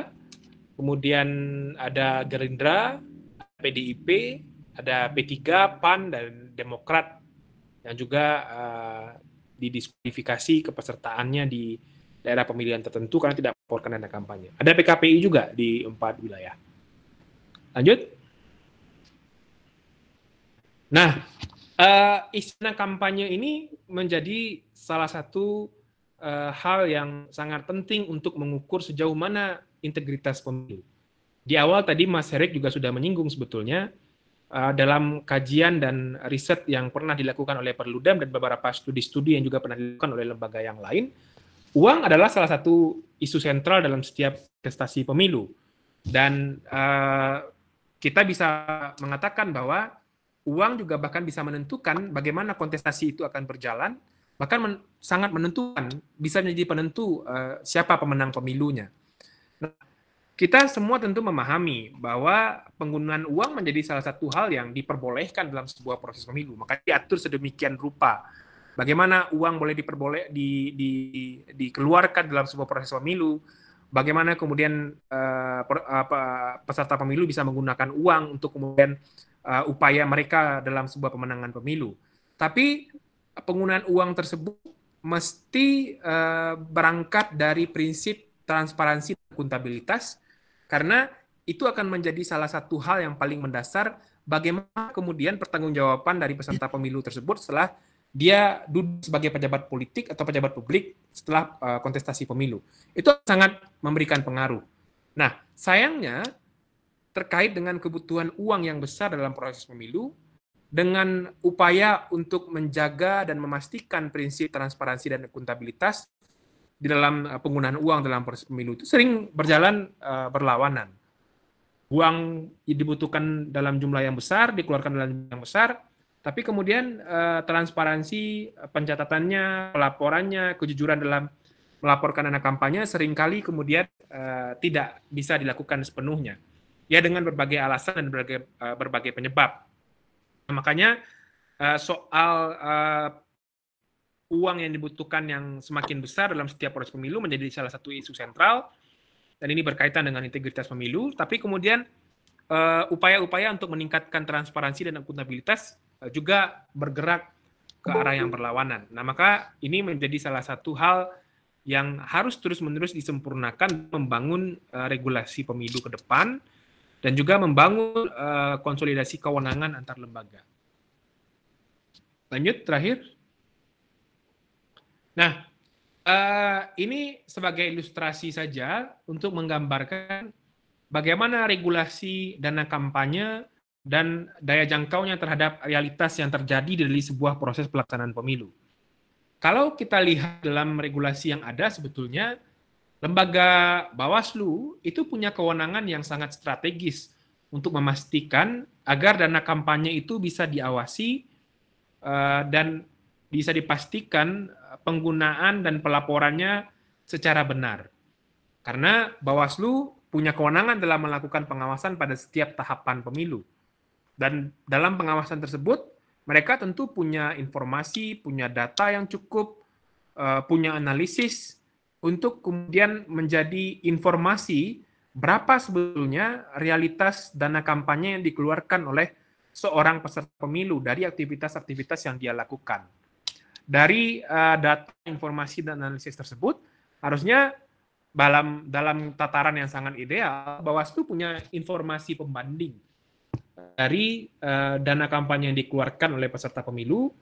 Kemudian ada Gerindra, PDIP, ada P3, PAN, dan Demokrat yang juga uh, didiskualifikasi kepesertaannya di daerah pemilihan tertentu karena tidak melaporkan dana kampanye. Ada PKPI juga di empat wilayah. Lanjut. Nah, uh, istilah kampanye ini menjadi salah satu uh, hal yang sangat penting untuk mengukur sejauh mana integritas pemilu. Di awal tadi Mas Herik juga sudah menyinggung sebetulnya uh, dalam kajian dan riset yang pernah dilakukan oleh Perludem dan beberapa studi-studi yang juga pernah dilakukan oleh lembaga yang lain, uang adalah salah satu isu sentral dalam setiap prestasi pemilu. Dan uh, kita bisa mengatakan bahwa uang juga bahkan bisa menentukan bagaimana kontestasi itu akan berjalan, bahkan men sangat menentukan, bisa menjadi penentu uh, siapa pemenang pemilunya. Nah, kita semua tentu memahami bahwa penggunaan uang menjadi salah satu hal yang diperbolehkan dalam sebuah proses pemilu. Maka diatur sedemikian rupa. Bagaimana uang boleh diperboleh di, di, dikeluarkan dalam sebuah proses pemilu, bagaimana kemudian uh, per, apa, peserta pemilu bisa menggunakan uang untuk kemudian uh, upaya mereka dalam sebuah pemenangan pemilu. Tapi penggunaan uang tersebut mesti uh, berangkat dari prinsip transparansi dan akuntabilitas karena itu akan menjadi salah satu hal yang paling mendasar bagaimana kemudian pertanggungjawaban dari peserta pemilu tersebut setelah dia duduk sebagai pejabat politik atau pejabat publik setelah uh, kontestasi pemilu. Itu sangat memberikan pengaruh. Nah, sayangnya terkait dengan kebutuhan uang yang besar dalam proses pemilu, dengan upaya untuk menjaga dan memastikan prinsip transparansi dan akuntabilitas, di dalam uh, penggunaan uang dalam proses pemilu itu sering berjalan uh, berlawanan. Uang dibutuhkan dalam jumlah yang besar, dikeluarkan dalam jumlah yang besar, tapi kemudian uh, transparansi pencatatannya, pelaporannya, kejujuran dalam melaporkan dana kampanye sering kali kemudian tidak bisa dilakukan sepenuhnya. Ya dengan berbagai alasan dan berbagai, berbagai penyebab. Makanya uh, soal uh, uang yang dibutuhkan yang semakin besar dalam setiap proses pemilu menjadi salah satu isu sentral. Dan ini berkaitan dengan integritas pemilu. Tapi kemudian eh, upaya-upaya untuk meningkatkan transparansi dan akuntabilitas uh, juga bergerak ke arah yang berlawanan. Nah, maka ini menjadi salah satu hal yang harus terus-menerus disempurnakan membangun uh, regulasi pemilu ke depan dan juga membangun uh, konsolidasi kewenangan antar lembaga. Lanjut terakhir. Nah, uh, ini sebagai ilustrasi saja untuk menggambarkan bagaimana regulasi dana kampanye dan daya jangkaunya terhadap realitas yang terjadi dari sebuah proses pelaksanaan pemilu. Kalau kita lihat dalam regulasi yang ada sebetulnya lembaga Bawaslu itu punya kewenangan yang sangat strategis untuk memastikan agar dana kampanye itu bisa diawasi uh, dan bisa dipastikan penggunaan dan pelaporannya secara benar. Karena Bawaslu punya kewenangan dalam melakukan pengawasan pada setiap tahapan pemilu. Dan dalam pengawasan tersebut, mereka tentu punya informasi, punya data yang cukup, eh, punya analisis untuk kemudian menjadi informasi berapa sebetulnya realitas dana kampanye yang dikeluarkan oleh seorang peserta pemilu dari aktivitas-aktivitas yang dia lakukan. Dari uh, data informasi dan analisis tersebut harusnya dalam dalam tataran yang sangat ideal Bawaslu punya informasi pembanding dari uh, dana kampanye yang dikeluarkan oleh peserta pemilu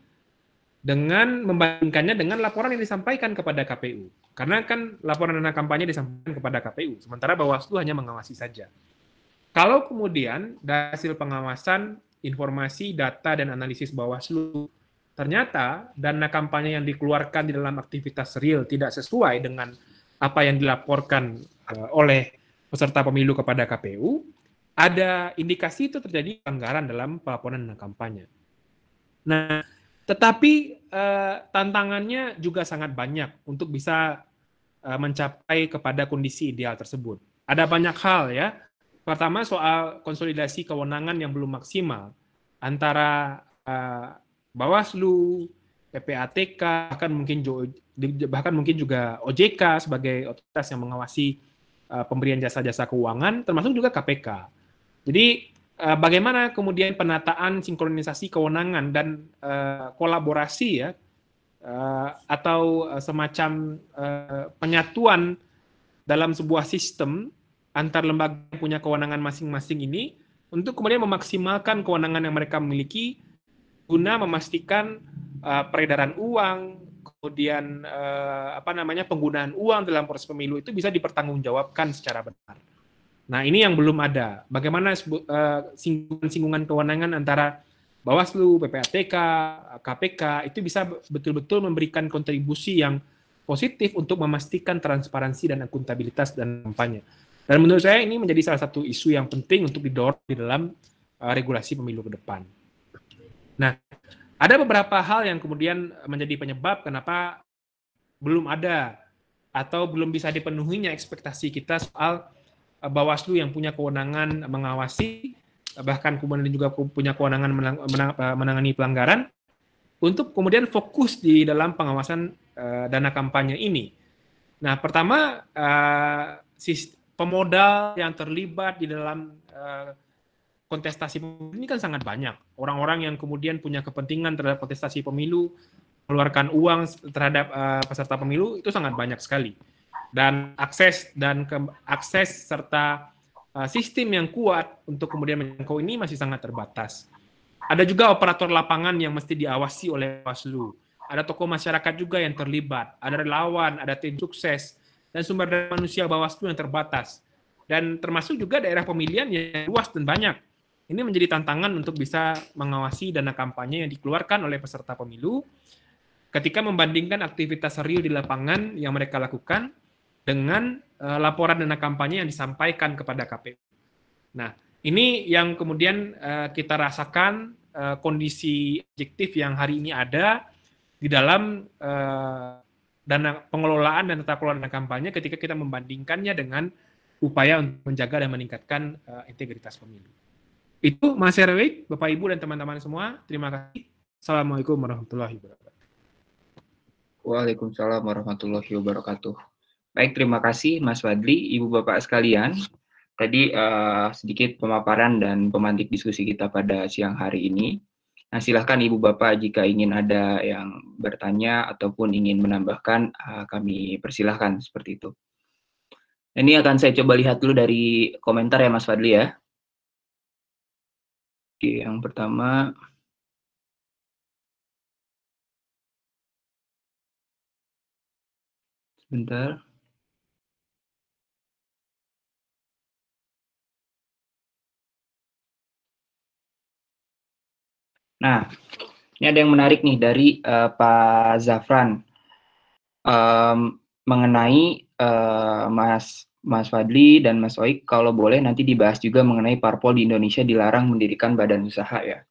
dengan membandingkannya dengan laporan yang disampaikan kepada KPU. Karena kan laporan dana kampanye disampaikan kepada KPU, sementara Bawaslu hanya mengawasi saja. Kalau kemudian hasil pengawasan, informasi, data, dan analisis Bawaslu Ternyata dana kampanye yang dikeluarkan di dalam aktivitas real tidak sesuai dengan apa yang dilaporkan uh, oleh peserta pemilu kepada KPU, ada indikasi itu terjadi pelanggaran dalam pelaporan dan kampanye. Nah, tetapi uh, tantangannya juga sangat banyak untuk bisa uh, mencapai kepada kondisi ideal tersebut. Ada banyak hal ya. Pertama soal konsolidasi kewenangan yang belum maksimal antara uh, Bawaslu, PPATK, bahkan mungkin bahkan mungkin juga OJK sebagai otoritas yang mengawasi uh, pemberian jasa-jasa keuangan, termasuk juga KPK. Jadi uh, bagaimana kemudian penataan sinkronisasi kewenangan dan uh, kolaborasi ya uh, atau semacam uh, penyatuan dalam sebuah sistem antar lembaga yang punya kewenangan masing-masing ini untuk kemudian memaksimalkan kewenangan yang mereka miliki guna memastikan uh, peredaran uang, kemudian uh, apa namanya penggunaan uang dalam proses pemilu itu bisa dipertanggungjawabkan secara benar. Nah ini yang belum ada. Bagaimana uh, singgungan-singgungan kewenangan antara Bawaslu, PPATK, KPK itu bisa betul-betul memberikan kontribusi yang positif untuk memastikan transparansi dan akuntabilitas dan kampanye. Dan menurut saya ini menjadi salah satu isu yang penting untuk didorong di dalam uh, regulasi pemilu ke depan. Nah, ada beberapa hal yang kemudian menjadi penyebab kenapa belum ada atau belum bisa dipenuhinya ekspektasi kita soal eh, Bawaslu yang punya kewenangan mengawasi bahkan kemudian juga punya kewenangan menang, menang, eh, menangani pelanggaran untuk kemudian fokus di dalam pengawasan uh, dana kampanye ini. Nah, pertama uh, pemodal yang terlibat di dalam uh, kontestasi pemilu ini kan sangat banyak. Orang-orang yang kemudian punya kepentingan terhadap kontestasi pemilu, mengeluarkan uang terhadap uh, peserta pemilu itu sangat banyak sekali. Dan akses dan ke, akses serta uh, sistem yang kuat untuk kemudian menjangkau ini masih sangat terbatas. Ada juga operator lapangan yang mesti diawasi oleh Bawaslu. Ada tokoh masyarakat juga yang terlibat, ada relawan, ada tim sukses, dan sumber daya manusia Bawaslu yang terbatas. Dan termasuk juga daerah pemilihan yang luas dan banyak ini menjadi tantangan untuk bisa mengawasi dana kampanye yang dikeluarkan oleh peserta pemilu ketika membandingkan aktivitas real di lapangan yang mereka lakukan dengan uh, laporan dana kampanye yang disampaikan kepada KPU. Nah, ini yang kemudian uh, kita rasakan uh, kondisi objektif yang hari ini ada di dalam uh, dana pengelolaan dan tata kelola dana kampanye ketika kita membandingkannya dengan upaya untuk menjaga dan meningkatkan uh, integritas pemilu. Itu Mas Herwig, Bapak Ibu dan teman-teman semua, terima kasih. Assalamualaikum warahmatullahi wabarakatuh. Waalaikumsalam warahmatullahi wabarakatuh. Baik, terima kasih Mas Wadli, Ibu Bapak sekalian. Tadi uh, sedikit pemaparan dan pemantik diskusi kita pada siang hari ini. Nah, silahkan Ibu Bapak jika ingin ada yang bertanya ataupun ingin menambahkan, uh, kami persilahkan seperti itu. Ini akan saya coba lihat dulu dari komentar ya Mas Fadli ya. Oke, yang pertama sebentar. Nah, ini ada yang menarik nih dari uh, Pak Zafran um, mengenai uh, Mas Mas Fadli dan Mas Oik kalau boleh nanti dibahas juga mengenai parpol di Indonesia dilarang mendirikan badan usaha ya.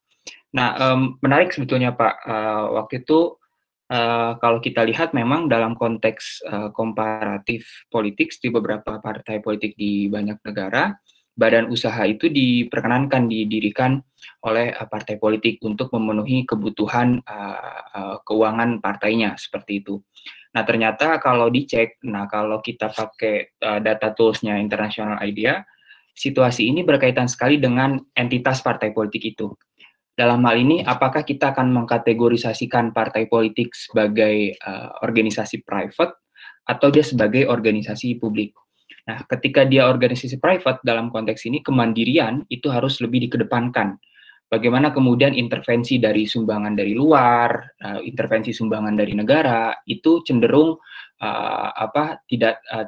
Nah, um, menarik sebetulnya Pak, uh, waktu itu uh, kalau kita lihat memang dalam konteks uh, komparatif politik di beberapa partai politik di banyak negara, badan usaha itu diperkenankan didirikan oleh uh, partai politik untuk memenuhi kebutuhan uh, uh, keuangan partainya seperti itu. Nah, ternyata kalau dicek, nah kalau kita pakai uh, data toolsnya International Idea, situasi ini berkaitan sekali dengan entitas partai politik itu. Dalam hal ini, apakah kita akan mengkategorisasikan partai politik sebagai uh, organisasi private atau dia sebagai organisasi publik? Nah, ketika dia organisasi private dalam konteks ini, kemandirian itu harus lebih dikedepankan bagaimana kemudian intervensi dari sumbangan dari luar, uh, intervensi sumbangan dari negara itu cenderung uh, apa tidak uh,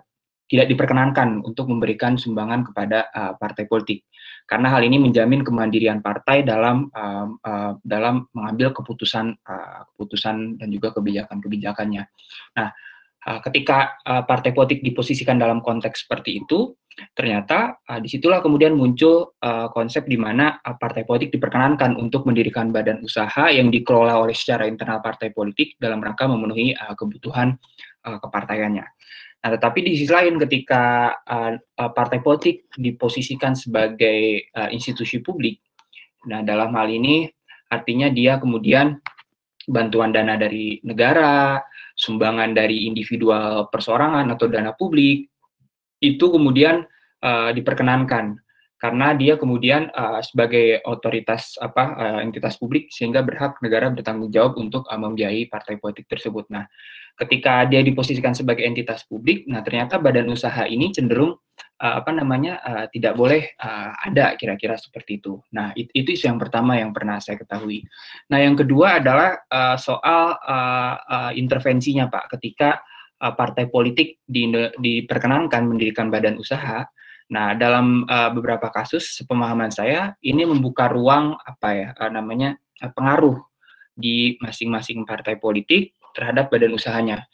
tidak diperkenankan untuk memberikan sumbangan kepada uh, partai politik karena hal ini menjamin kemandirian partai dalam uh, uh, dalam mengambil keputusan uh, keputusan dan juga kebijakan-kebijakannya. Nah, Uh, ketika uh, partai politik diposisikan dalam konteks seperti itu, ternyata uh, di situlah kemudian muncul uh, konsep di mana uh, partai politik diperkenankan untuk mendirikan badan usaha yang dikelola oleh secara internal partai politik dalam rangka memenuhi uh, kebutuhan uh, kepartaiannya. Nah, tetapi di sisi lain ketika uh, partai politik diposisikan sebagai uh, institusi publik, nah dalam hal ini artinya dia kemudian bantuan dana dari negara, sumbangan dari individual perseorangan atau dana publik, itu kemudian uh, diperkenankan karena dia kemudian uh, sebagai otoritas apa uh, entitas publik sehingga berhak negara bertanggung jawab untuk uh, membiayai partai politik tersebut. Nah, ketika dia diposisikan sebagai entitas publik, nah ternyata badan usaha ini cenderung uh, apa namanya uh, tidak boleh uh, ada kira-kira seperti itu. Nah, it, itu isu yang pertama yang pernah saya ketahui. Nah, yang kedua adalah uh, soal uh, uh, intervensinya Pak ketika uh, partai politik di, diperkenankan mendirikan badan usaha Nah, dalam uh, beberapa kasus sepemahaman saya ini membuka ruang apa ya uh, namanya uh, pengaruh di masing-masing partai politik terhadap badan usahanya.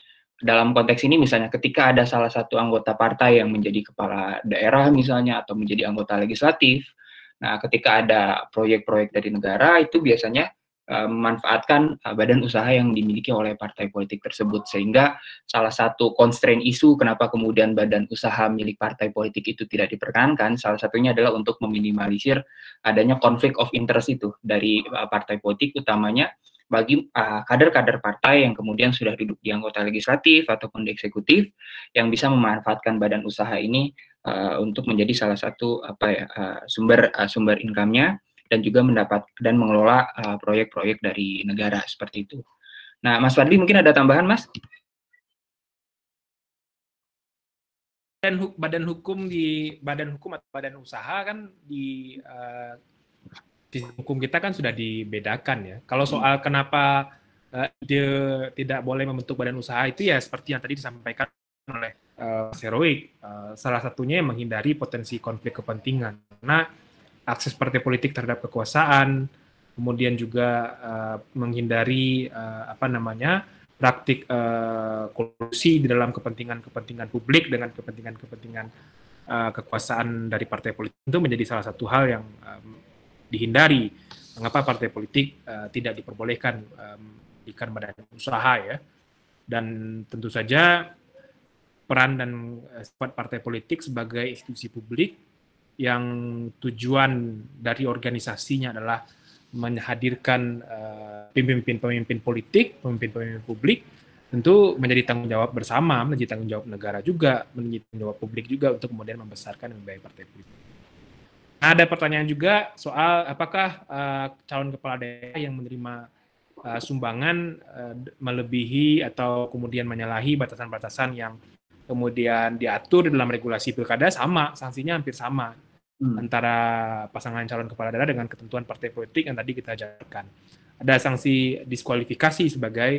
Dalam konteks ini misalnya ketika ada salah satu anggota partai yang menjadi kepala daerah misalnya atau menjadi anggota legislatif, nah ketika ada proyek-proyek dari negara itu biasanya Eh, memanfaatkan uh, badan usaha yang dimiliki oleh partai politik tersebut. Sehingga salah satu constraint isu kenapa kemudian badan usaha milik partai politik itu tidak diperkenankan salah satunya adalah untuk meminimalisir adanya konflik of interest itu dari uh, partai politik utamanya bagi kader-kader uh, partai yang kemudian sudah duduk di anggota legislatif ataupun di eksekutif yang bisa memanfaatkan badan usaha ini uh, untuk menjadi salah satu apa ya uh, sumber uh, sumber income-nya dan juga mendapat dan mengelola proyek-proyek uh, dari negara seperti itu. Nah, Mas Fadli mungkin ada tambahan, Mas? Badan, badan hukum di badan hukum atau badan usaha kan di uh, di hukum kita kan sudah dibedakan ya. Kalau soal kenapa uh, dia tidak boleh membentuk badan usaha itu ya seperti yang tadi disampaikan oleh uh, Seroik, uh, salah satunya menghindari potensi konflik kepentingan. Karena akses partai politik terhadap kekuasaan, kemudian juga uh, menghindari uh, apa namanya praktik uh, kolusi di dalam kepentingan-kepentingan publik dengan kepentingan-kepentingan uh, kekuasaan dari partai politik itu menjadi salah satu hal yang um, dihindari. Mengapa partai politik uh, tidak diperbolehkan um, ikan badan usaha ya? Dan tentu saja peran dan sifat partai politik sebagai institusi publik yang tujuan dari organisasinya adalah menghadirkan uh, pemimpin-pemimpin politik, pemimpin-pemimpin publik, tentu menjadi tanggung jawab bersama, menjadi tanggung jawab negara juga, menjadi tanggung jawab publik juga untuk kemudian membesarkan dan membiayai partai politik. Ada pertanyaan juga soal apakah uh, calon kepala daerah yang menerima uh, sumbangan uh, melebihi atau kemudian menyalahi batasan-batasan yang kemudian diatur di dalam regulasi pilkada sama, sanksinya hampir sama hmm. antara pasangan calon kepala daerah dengan ketentuan partai politik yang tadi kita ajarkan. Ada sanksi diskualifikasi sebagai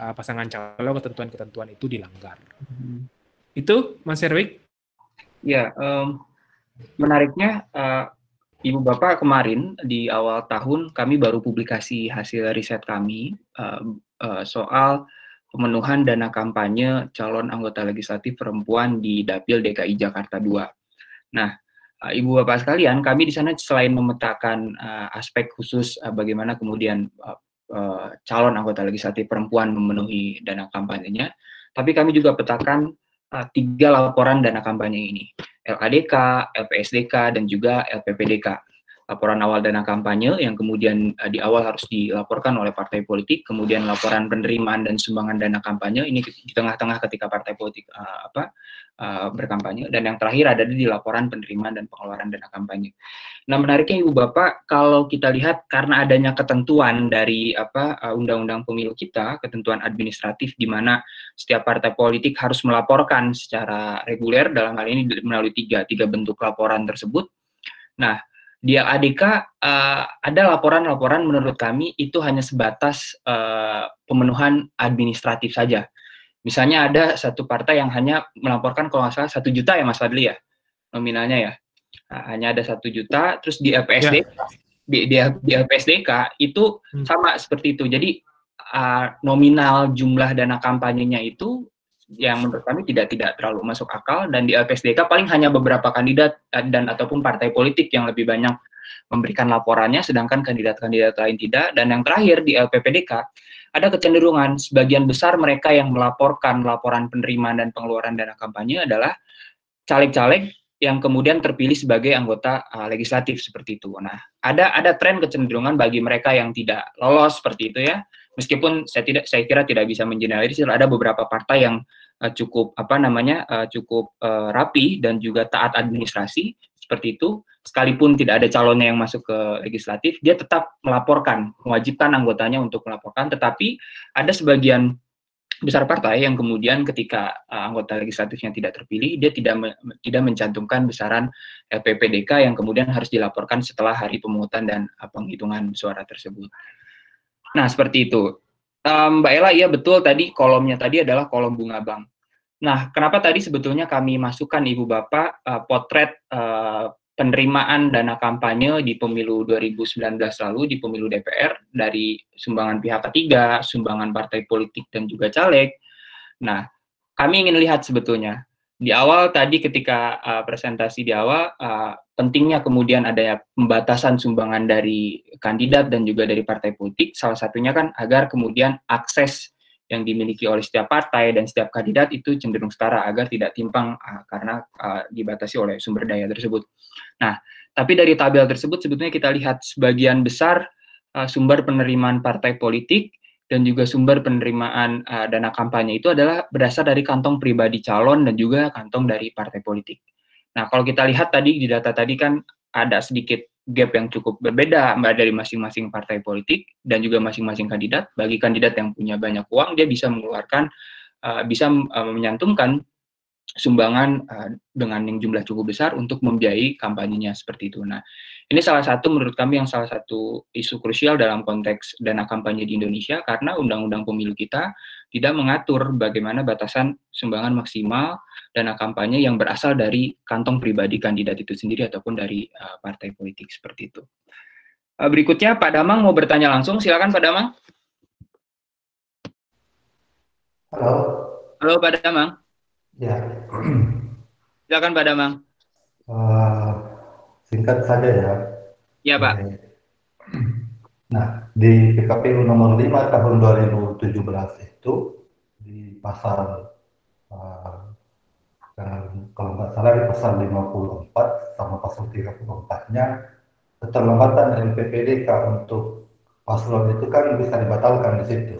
uh, pasangan calon kalau ketentuan-ketentuan itu dilanggar. Hmm. Itu Mas Erwin? Ya, um, menariknya uh, Ibu Bapak kemarin di awal tahun kami baru publikasi hasil riset kami uh, uh, soal pemenuhan dana kampanye calon anggota legislatif perempuan di Dapil DKI Jakarta 2. Nah, Ibu Bapak sekalian, kami di sana selain memetakan uh, aspek khusus uh, bagaimana kemudian uh, uh, calon anggota legislatif perempuan memenuhi dana kampanyenya, tapi kami juga petakan uh, tiga laporan dana kampanye ini, LADK, LPSDK, dan juga LPPDK laporan awal dana kampanye yang kemudian uh, di awal harus dilaporkan oleh partai politik, kemudian laporan penerimaan dan sumbangan dana kampanye ini di tengah-tengah ketika partai politik uh, apa uh, berkampanye dan yang terakhir ada di laporan penerimaan dan pengeluaran dana kampanye. Nah, menariknya Ibu Bapak kalau kita lihat karena adanya ketentuan dari apa undang-undang pemilu kita, ketentuan administratif di mana setiap partai politik harus melaporkan secara reguler dalam hal ini melalui tiga tiga bentuk laporan tersebut. Nah, di ADK uh, eh, ada laporan-laporan menurut kami itu hanya sebatas uh, pemenuhan administratif saja. Misalnya ada satu partai yang hanya melaporkan kalau nggak salah satu juta ya Mas Fadli ya nominalnya ya. Nah, hanya ada satu juta, terus di LPSD ya. di, di, di LPSDK itu hmm. sama seperti itu. Jadi uh, nominal jumlah dana kampanyenya itu yang menurut kami tidak tidak terlalu masuk akal dan di LPSDK paling hanya beberapa kandidat eh, dan ataupun partai politik yang lebih banyak memberikan laporannya sedangkan kandidat-kandidat lain tidak dan yang terakhir di LPPDK ada kecenderungan sebagian besar mereka yang melaporkan laporan penerimaan dan pengeluaran dana kampanye adalah caleg-caleg yang kemudian terpilih sebagai anggota uh, legislatif seperti itu. Nah, ada ada tren kecenderungan bagi mereka yang tidak lolos seperti itu ya. Meskipun saya tidak saya kira tidak bisa mengeneralisir ada beberapa partai yang uh, cukup apa namanya uh, cukup uh, rapi dan juga taat administrasi seperti itu sekalipun tidak ada calonnya yang masuk ke legislatif dia tetap melaporkan mewajibkan anggotanya untuk melaporkan tetapi ada sebagian besar partai yang kemudian ketika uh, anggota legislatifnya tidak terpilih, dia tidak tidak mencantumkan besaran LPPDK yang kemudian harus dilaporkan setelah hari pemungutan dan uh, penghitungan suara tersebut. Nah, seperti itu. Um, Mbak Ella, iya betul tadi kolomnya tadi adalah kolom bunga bank. Nah, kenapa tadi sebetulnya kami masukkan Ibu Bapak uh, potret uh, penerimaan dana kampanye di pemilu 2019 lalu di pemilu DPR dari sumbangan pihak ketiga, sumbangan partai politik dan juga caleg. Nah, kami ingin lihat sebetulnya di awal tadi ketika uh, presentasi di awal uh, pentingnya kemudian ada pembatasan sumbangan dari kandidat dan juga dari partai politik salah satunya kan agar kemudian akses yang dimiliki oleh setiap partai dan setiap kandidat itu cenderung setara agar tidak timpang uh, karena uh, dibatasi oleh sumber daya tersebut. Nah, tapi dari tabel tersebut sebetulnya kita lihat sebagian besar uh, sumber penerimaan partai politik dan juga sumber penerimaan uh, dana kampanye itu adalah berasal dari kantong pribadi calon dan juga kantong dari partai politik. Nah, kalau kita lihat tadi di data tadi kan ada sedikit gap yang cukup berbeda mbak dari masing-masing partai politik dan juga masing-masing kandidat. Bagi kandidat yang punya banyak uang, dia bisa mengeluarkan, uh, bisa uh, menyantumkan sumbangan uh, dengan yang jumlah cukup besar untuk membiayai kampanyenya seperti itu. Nah, ini salah satu menurut kami yang salah satu isu krusial dalam konteks dana kampanye di Indonesia karena undang-undang pemilu kita tidak mengatur bagaimana batasan sumbangan maksimal dana kampanye yang berasal dari kantong pribadi kandidat itu sendiri ataupun dari uh, partai politik seperti itu. Uh, berikutnya Pak Damang mau bertanya langsung, silakan Pak Damang. Halo. Halo Pak Damang. Ya. Silakan Pak Damang. Uh, singkat saja ya. Iya Pak. Nah, di PKPU nomor 5 tahun 2017 itu di pasal uh, kalau nggak salah di pasal 54 sama pasal 34-nya keterlambatan LPPDK untuk paslon itu kan bisa dibatalkan di situ.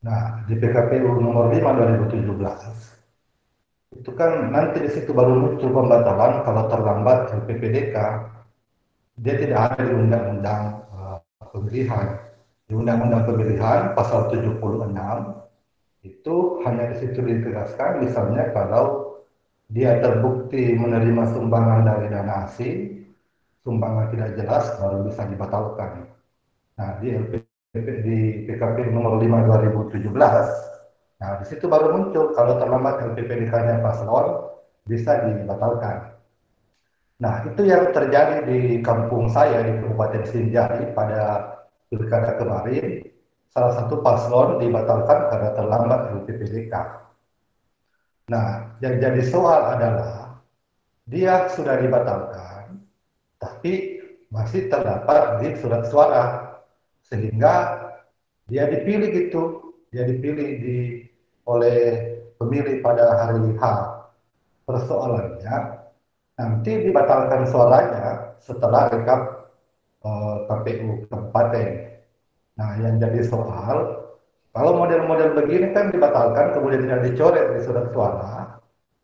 Nah, di PKPU nomor 5 2017 itu kan nanti di situ baru muncul pembatalan kalau terlambat LPPDK dia tidak ada di undang-undang uh, pemilihan. Di undang-undang pemilihan pasal 76 itu hanya di situ ditegaskan misalnya kalau dia terbukti menerima sumbangan dari dana asing, sumbangan tidak jelas baru bisa dibatalkan. Nah, di LPPDK di PKP nomor 5 2017. Nah, di situ baru muncul kalau terlambat LPPDK-nya paslon bisa dibatalkan. Nah, itu yang terjadi di kampung saya di Kabupaten Sinjai pada pilkada kemarin. Salah satu paslon dibatalkan karena terlambat LPPDK. Nah, yang jadi soal adalah dia sudah dibatalkan, tapi masih terdapat di surat suara sehingga dia dipilih gitu dia dipilih di oleh pemilih pada hari H. Persoalannya nanti dibatalkan suaranya setelah rekap uh, eh, KPU kabupaten. Nah yang jadi soal kalau model-model begini kan dibatalkan kemudian tidak dicoret di surat suara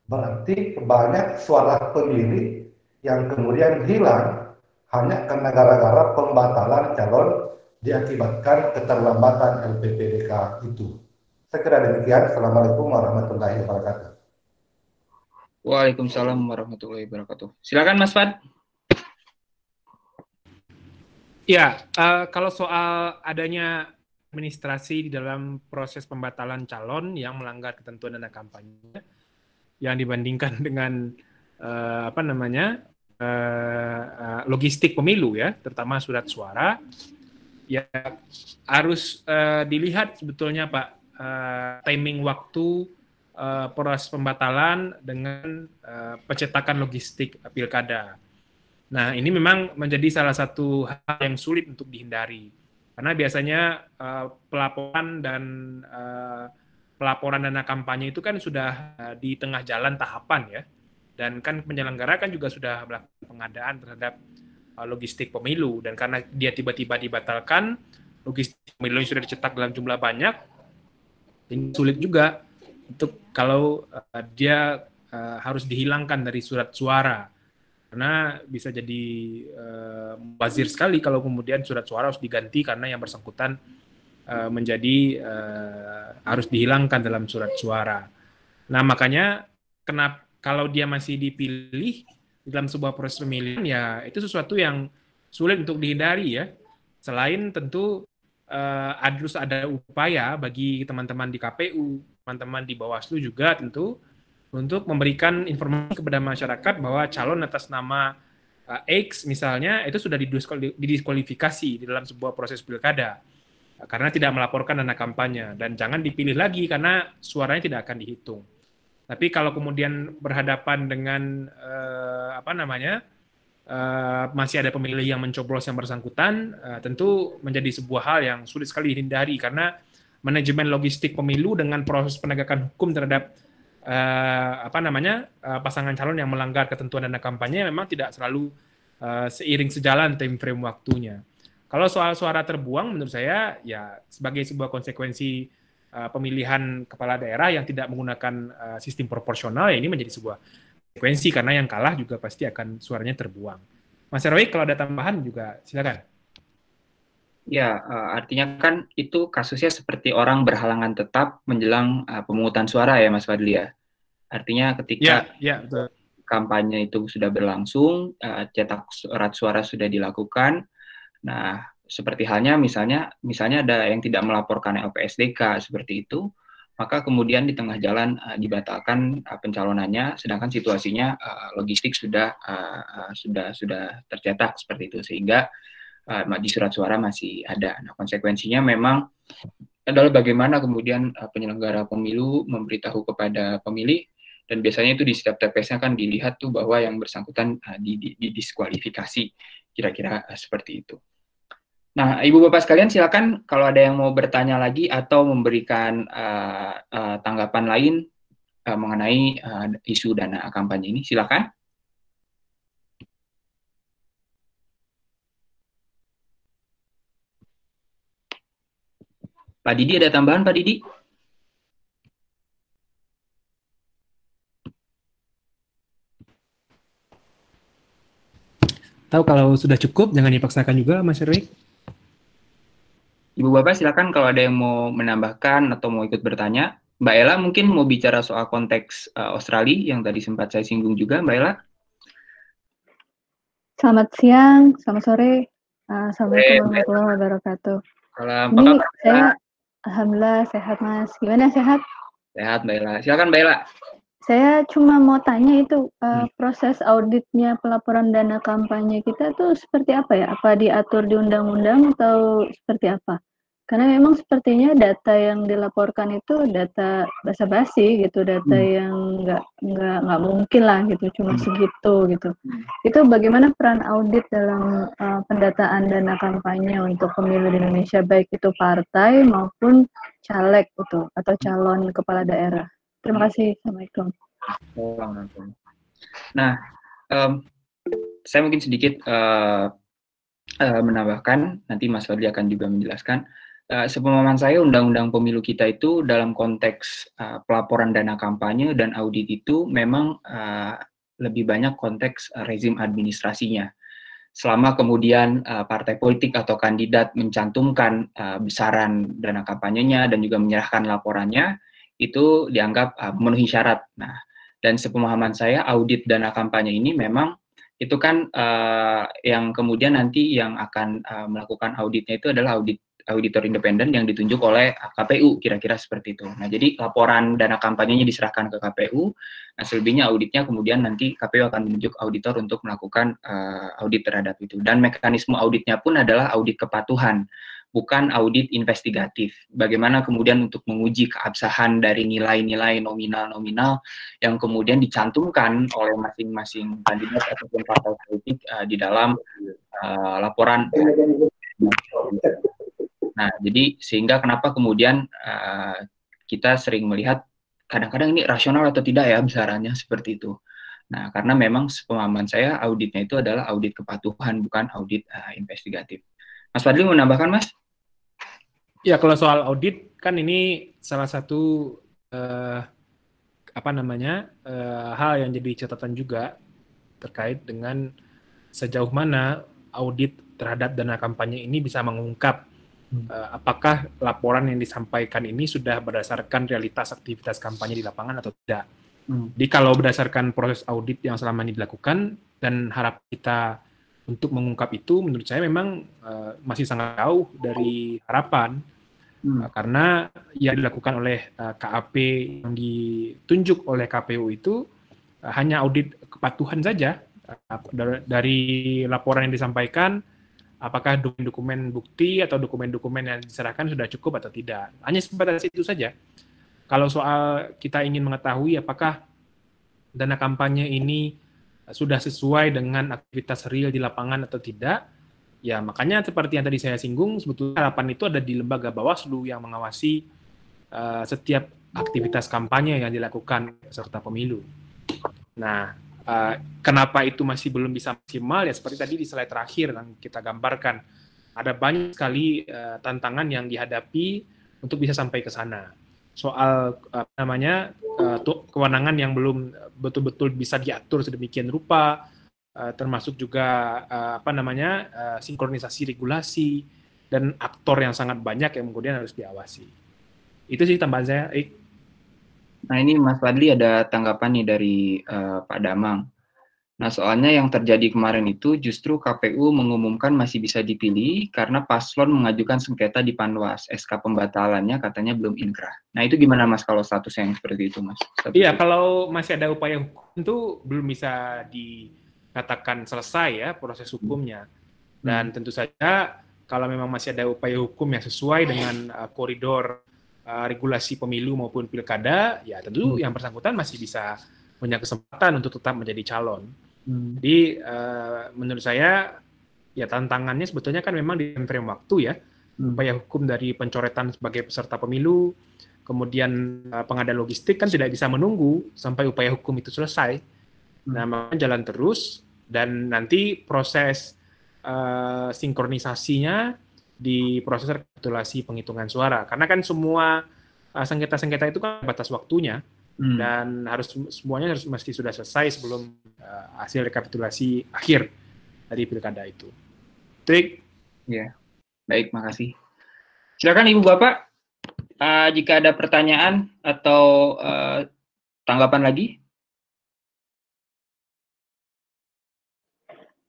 berarti banyak suara pemilih yang kemudian hilang hanya karena gara-gara pembatalan calon diakibatkan keterlambatan LPPDK itu. Saya kira demikian. Assalamualaikum warahmatullahi wabarakatuh. Waalaikumsalam warahmatullahi wabarakatuh. Silakan Mas Fad. Ya, uh, kalau soal adanya administrasi di dalam proses pembatalan calon yang melanggar ketentuan dana kampanye yang dibandingkan dengan uh, apa namanya uh, uh, logistik pemilu ya, terutama surat suara ya harus uh, dilihat sebetulnya Pak uh, timing waktu uh, proses pembatalan dengan uh, pencetakan logistik pilkada. Nah, ini memang menjadi salah satu hal yang sulit untuk dihindari. Karena biasanya uh, pelaporan dan uh, pelaporan dana kampanye itu kan sudah uh, di tengah jalan tahapan ya. Dan kan penyelenggara kan juga sudah melakukan pengadaan terhadap logistik pemilu. Dan karena dia tiba-tiba dibatalkan, logistik pemilu yang sudah dicetak dalam jumlah banyak, ini sulit juga untuk kalau uh, dia uh, harus dihilangkan dari surat suara karena bisa jadi uh, bazir sekali kalau kemudian surat suara harus diganti karena yang bersangkutan uh, menjadi uh, harus dihilangkan dalam surat suara. Nah makanya kenapa kalau dia masih dipilih dalam sebuah proses pemilihan ya itu sesuatu yang sulit untuk dihindari ya. Selain tentu uh, harus ada upaya bagi teman-teman di KPU, teman-teman di Bawaslu juga tentu untuk memberikan informasi kepada masyarakat bahwa calon atas nama uh, X misalnya itu sudah didiskualifikasi di dalam sebuah proses pilkada karena tidak melaporkan dana kampanye dan jangan dipilih lagi karena suaranya tidak akan dihitung. Tapi kalau kemudian berhadapan dengan uh, apa namanya uh, masih ada pemilih yang mencoblos yang bersangkutan, uh, tentu menjadi sebuah hal yang sulit sekali dihindari karena manajemen logistik pemilu dengan proses penegakan hukum terhadap uh, apa namanya uh, pasangan calon yang melanggar ketentuan dana kampanye memang tidak selalu uh, seiring sejalan time frame waktunya. Kalau soal suara terbuang, menurut saya ya sebagai sebuah konsekuensi uh, pemilihan kepala daerah yang tidak menggunakan uh, sistem proporsional, ya ini menjadi sebuah konsekuensi karena yang kalah juga pasti akan suaranya terbuang. Mas Erwin, kalau ada tambahan juga silakan. Ya, uh, artinya kan itu kasusnya seperti orang berhalangan tetap menjelang uh, pemungutan suara ya, Mas Fadli ya. Artinya ketika ya, ya, kampanye itu sudah berlangsung, uh, cetak surat suara sudah dilakukan. Nah, seperti halnya misalnya misalnya ada yang tidak melaporkan LPSDK seperti itu, maka kemudian di tengah jalan uh, dibatalkan uh, pencalonannya, sedangkan situasinya uh, logistik sudah uh, sudah sudah tercetak seperti itu sehingga uh, di surat suara masih ada. Nah, konsekuensinya memang adalah bagaimana kemudian uh, penyelenggara pemilu memberitahu kepada pemilih dan biasanya itu di setiap TPS-nya kan dilihat tuh bahwa yang bersangkutan uh, didiskualifikasi kira-kira uh, seperti itu. Nah, Ibu Bapak sekalian silakan kalau ada yang mau bertanya lagi atau memberikan uh, uh, tanggapan lain uh, mengenai uh, isu dana kampanye ini, silakan. Pak Didi ada tambahan Pak Didi? Tahu kalau sudah cukup, jangan dipaksakan juga, Mas Erwin. Ibu Bapak silakan kalau ada yang mau menambahkan atau mau ikut bertanya. Mbak Ella mungkin mau bicara soal konteks uh, Australia yang tadi sempat saya singgung juga, Mbak Ella. Selamat siang, selamat sore. Uh, Assalamualaikum warahmatullahi wabarakatuh. Salam, Ini saya Alhamdulillah sehat Mas. Gimana sehat? Sehat Mbak Ella. Silakan Mbak Ella. Saya cuma mau tanya itu uh, proses auditnya pelaporan dana kampanye kita tuh seperti apa ya? Apa diatur di undang-undang atau seperti apa? Karena memang sepertinya data yang dilaporkan itu data basa-basi gitu, data hmm. yang nggak nggak nggak mungkin lah gitu, cuma hmm. segitu gitu. Hmm. Itu bagaimana peran audit dalam uh, pendataan dana kampanye untuk pemilu di Indonesia, baik itu partai maupun caleg itu atau calon kepala daerah. Terima kasih. Assalamualaikum. Nah, um, saya mungkin sedikit uh, uh, menambahkan, nanti Mas Fadli akan juga menjelaskan uh, sepemahaman saya undang-undang pemilu kita itu dalam konteks uh, pelaporan dana kampanye dan audit itu memang uh, lebih banyak konteks uh, rezim administrasinya. Selama kemudian uh, partai politik atau kandidat mencantumkan uh, besaran dana kampanyenya dan juga menyerahkan laporannya, itu dianggap uh, memenuhi syarat. Nah, dan sepemahaman saya audit dana kampanye ini memang itu kan uh, yang kemudian nanti yang akan uh, melakukan auditnya itu adalah audit auditor independen yang ditunjuk oleh KPU kira-kira seperti itu. Nah, jadi laporan dana kampanyenya diserahkan ke KPU. Nah, selebihnya auditnya kemudian nanti KPU akan menunjuk auditor untuk melakukan uh, audit terhadap itu. Dan mekanisme auditnya pun adalah audit kepatuhan, bukan audit investigatif. Bagaimana kemudian untuk menguji keabsahan dari nilai-nilai nominal-nominal yang kemudian dicantumkan oleh masing-masing kandidat ataupun partai politik uh, di dalam uh, laporan. Nah, jadi sehingga kenapa kemudian uh, kita sering melihat kadang-kadang ini rasional atau tidak ya besarannya seperti itu. Nah, karena memang pemahaman saya auditnya itu adalah audit kepatuhan bukan audit uh, investigatif. Mas Fadli menambahkan, Mas? Ya, kalau soal audit kan ini salah satu uh, apa namanya uh, hal yang jadi catatan juga terkait dengan sejauh mana audit terhadap dana kampanye ini bisa mengungkap uh, apakah laporan yang disampaikan ini sudah berdasarkan realitas aktivitas kampanye di lapangan atau tidak. Hmm. Jadi kalau berdasarkan proses audit yang selama ini dilakukan dan harap kita untuk mengungkap itu menurut saya memang uh, masih sangat jauh dari harapan hmm. uh, karena yang dilakukan oleh eh, KAP yang ditunjuk oleh KPU itu uh, hanya audit kepatuhan saja. Dari laporan yang disampaikan apakah dokumen-dokumen bukti atau dokumen-dokumen yang diserahkan sudah cukup atau tidak. Hanya sebatas itu saja. Kalau soal kita ingin mengetahui apakah dana kampanye ini sudah sesuai dengan aktivitas real di lapangan atau tidak Ya, makanya seperti yang tadi saya singgung, sebetulnya harapan itu ada di lembaga Bawaslu yang mengawasi uh, setiap aktivitas kampanye yang dilakukan serta pemilu. Nah, uh, kenapa itu masih belum bisa maksimal? Ya, seperti tadi di slide terakhir yang kita gambarkan, ada banyak sekali uh, tantangan yang dihadapi untuk bisa sampai ke sana. Soal apa namanya uh, kewenangan yang belum betul-betul bisa diatur sedemikian rupa, uh, termasuk juga uh, apa namanya uh, sinkronisasi regulasi dan aktor yang sangat banyak yang kemudian harus diawasi. Itu sih tambahan saya. Ik. Nah ini Mas Fadli ada tanggapan nih dari uh, Pak Damang. Nah soalnya yang terjadi kemarin itu justru KPU mengumumkan masih bisa dipilih karena paslon mengajukan sengketa di Panwas. SK pembatalannya katanya belum inkrah. Nah itu gimana Mas kalau status yang seperti itu Mas? Iya kalau masih ada upaya hukum itu belum bisa di katakan selesai ya proses hukumnya. Dan hmm. tentu saja kalau memang masih ada upaya hukum yang sesuai dengan uh, koridor uh, regulasi pemilu maupun pilkada, ya tentu hmm. yang bersangkutan masih bisa punya kesempatan untuk tetap menjadi calon. Hmm. Jadi uh, menurut saya ya tantangannya sebetulnya kan memang di frame waktu ya. Hmm. Upaya hukum dari pencoretan sebagai peserta pemilu, kemudian uh, pengadaan logistik kan tidak bisa menunggu sampai upaya hukum itu selesai. Nah, hmm. makanya jalan terus dan nanti proses uh, sinkronisasinya di proses rekapitulasi penghitungan suara karena kan semua uh, sengketa-sengketa itu kan batas waktunya hmm. dan harus semuanya harus mesti sudah selesai sebelum uh, hasil rekapitulasi akhir dari pilkada itu. Trik. Ya, baik, makasih. Silakan Ibu Bapak, uh, jika ada pertanyaan atau uh, tanggapan lagi.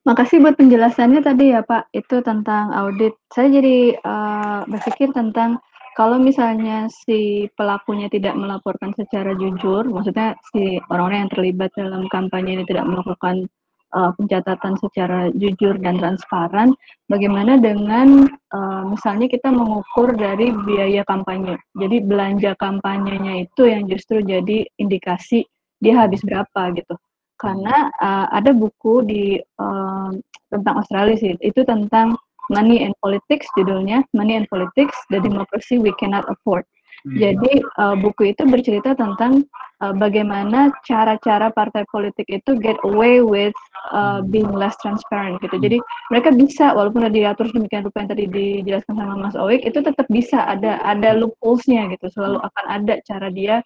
Makasih buat penjelasannya tadi ya Pak, itu tentang audit. Saya jadi uh, berpikir tentang kalau misalnya si pelakunya tidak melaporkan secara jujur, maksudnya si orang-orang yang terlibat dalam kampanye ini tidak melakukan uh, pencatatan secara jujur dan transparan, bagaimana dengan uh, misalnya kita mengukur dari biaya kampanye. Jadi belanja kampanyenya itu yang justru jadi indikasi dia habis berapa gitu karena uh, ada buku di uh, tentang Australia sih itu tentang Money and Politics judulnya Money and Politics the Democracy We Cannot Afford. Hmm. Jadi uh, buku itu bercerita tentang uh, bagaimana cara-cara partai politik itu get away with uh, being less transparent gitu. Jadi mereka bisa walaupun udah diatur demikian rupa yang tadi dijelaskan sama Mas Owik itu tetap bisa ada ada loopholesnya gitu. Selalu akan ada cara dia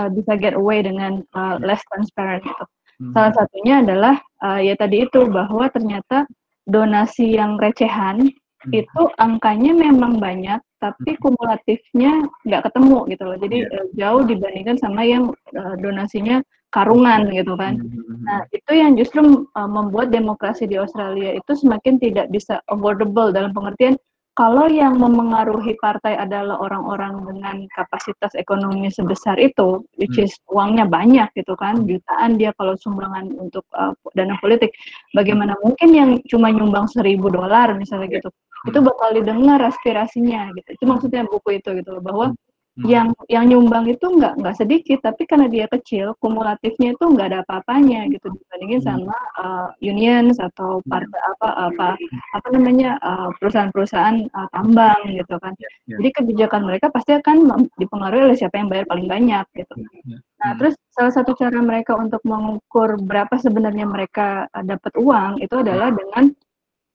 uh, bisa get away dengan uh, less transparent gitu. Hmm. Salah satunya adalah uh, ya tadi itu bahwa ternyata donasi yang recehan hmm. itu angkanya memang banyak tapi hmm. kumulatifnya nggak ketemu gitu loh. Jadi yeah. uh, jauh dibandingkan sama yang uh, donasinya karungan gitu kan. Hmm. Nah, itu yang justru uh, membuat demokrasi di Australia itu semakin tidak bisa affordable dalam pengertian kalau yang memengaruhi partai adalah orang-orang dengan kapasitas ekonomi sebesar itu, which hmm. is uangnya banyak gitu kan, jutaan dia kalau sumbangan untuk uh, dana politik, bagaimana mungkin yang cuma nyumbang seribu dolar misalnya gitu, itu bakal didengar aspirasinya gitu. Itu maksudnya buku itu gitu loh bahwa Hmm. yang yang nyumbang itu nggak nggak sedikit tapi karena dia kecil kumulatifnya itu nggak ada apa-apanya gitu dibandingin hmm. sama uh, unions atau hmm. partai apa apa apa namanya uh, perusahaan-perusahaan uh, tambang gitu kan yeah, yeah. jadi kebijakan mereka pasti akan dipengaruhi oleh siapa yang bayar paling banyak gitu yeah, yeah. nah hmm. terus salah satu cara mereka untuk mengukur berapa sebenarnya mereka dapat uang itu adalah dengan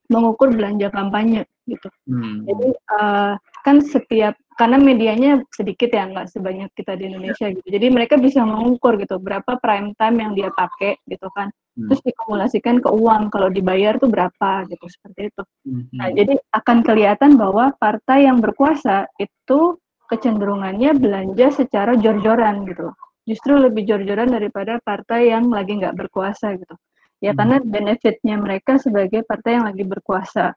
mengukur belanja kampanye gitu. Hmm. jadi uh, kan setiap karena medianya sedikit ya nggak sebanyak kita di Indonesia gitu. Jadi mereka bisa mengukur gitu berapa prime time yang dia pakai gitu kan. Hmm. terus dikumulasikan ke uang kalau dibayar tuh berapa gitu seperti itu. Hmm. nah jadi akan kelihatan bahwa partai yang berkuasa itu kecenderungannya belanja secara jor-joran gitu. Justru lebih jor-joran daripada partai yang lagi nggak berkuasa gitu ya hmm. karena benefitnya mereka sebagai partai yang lagi berkuasa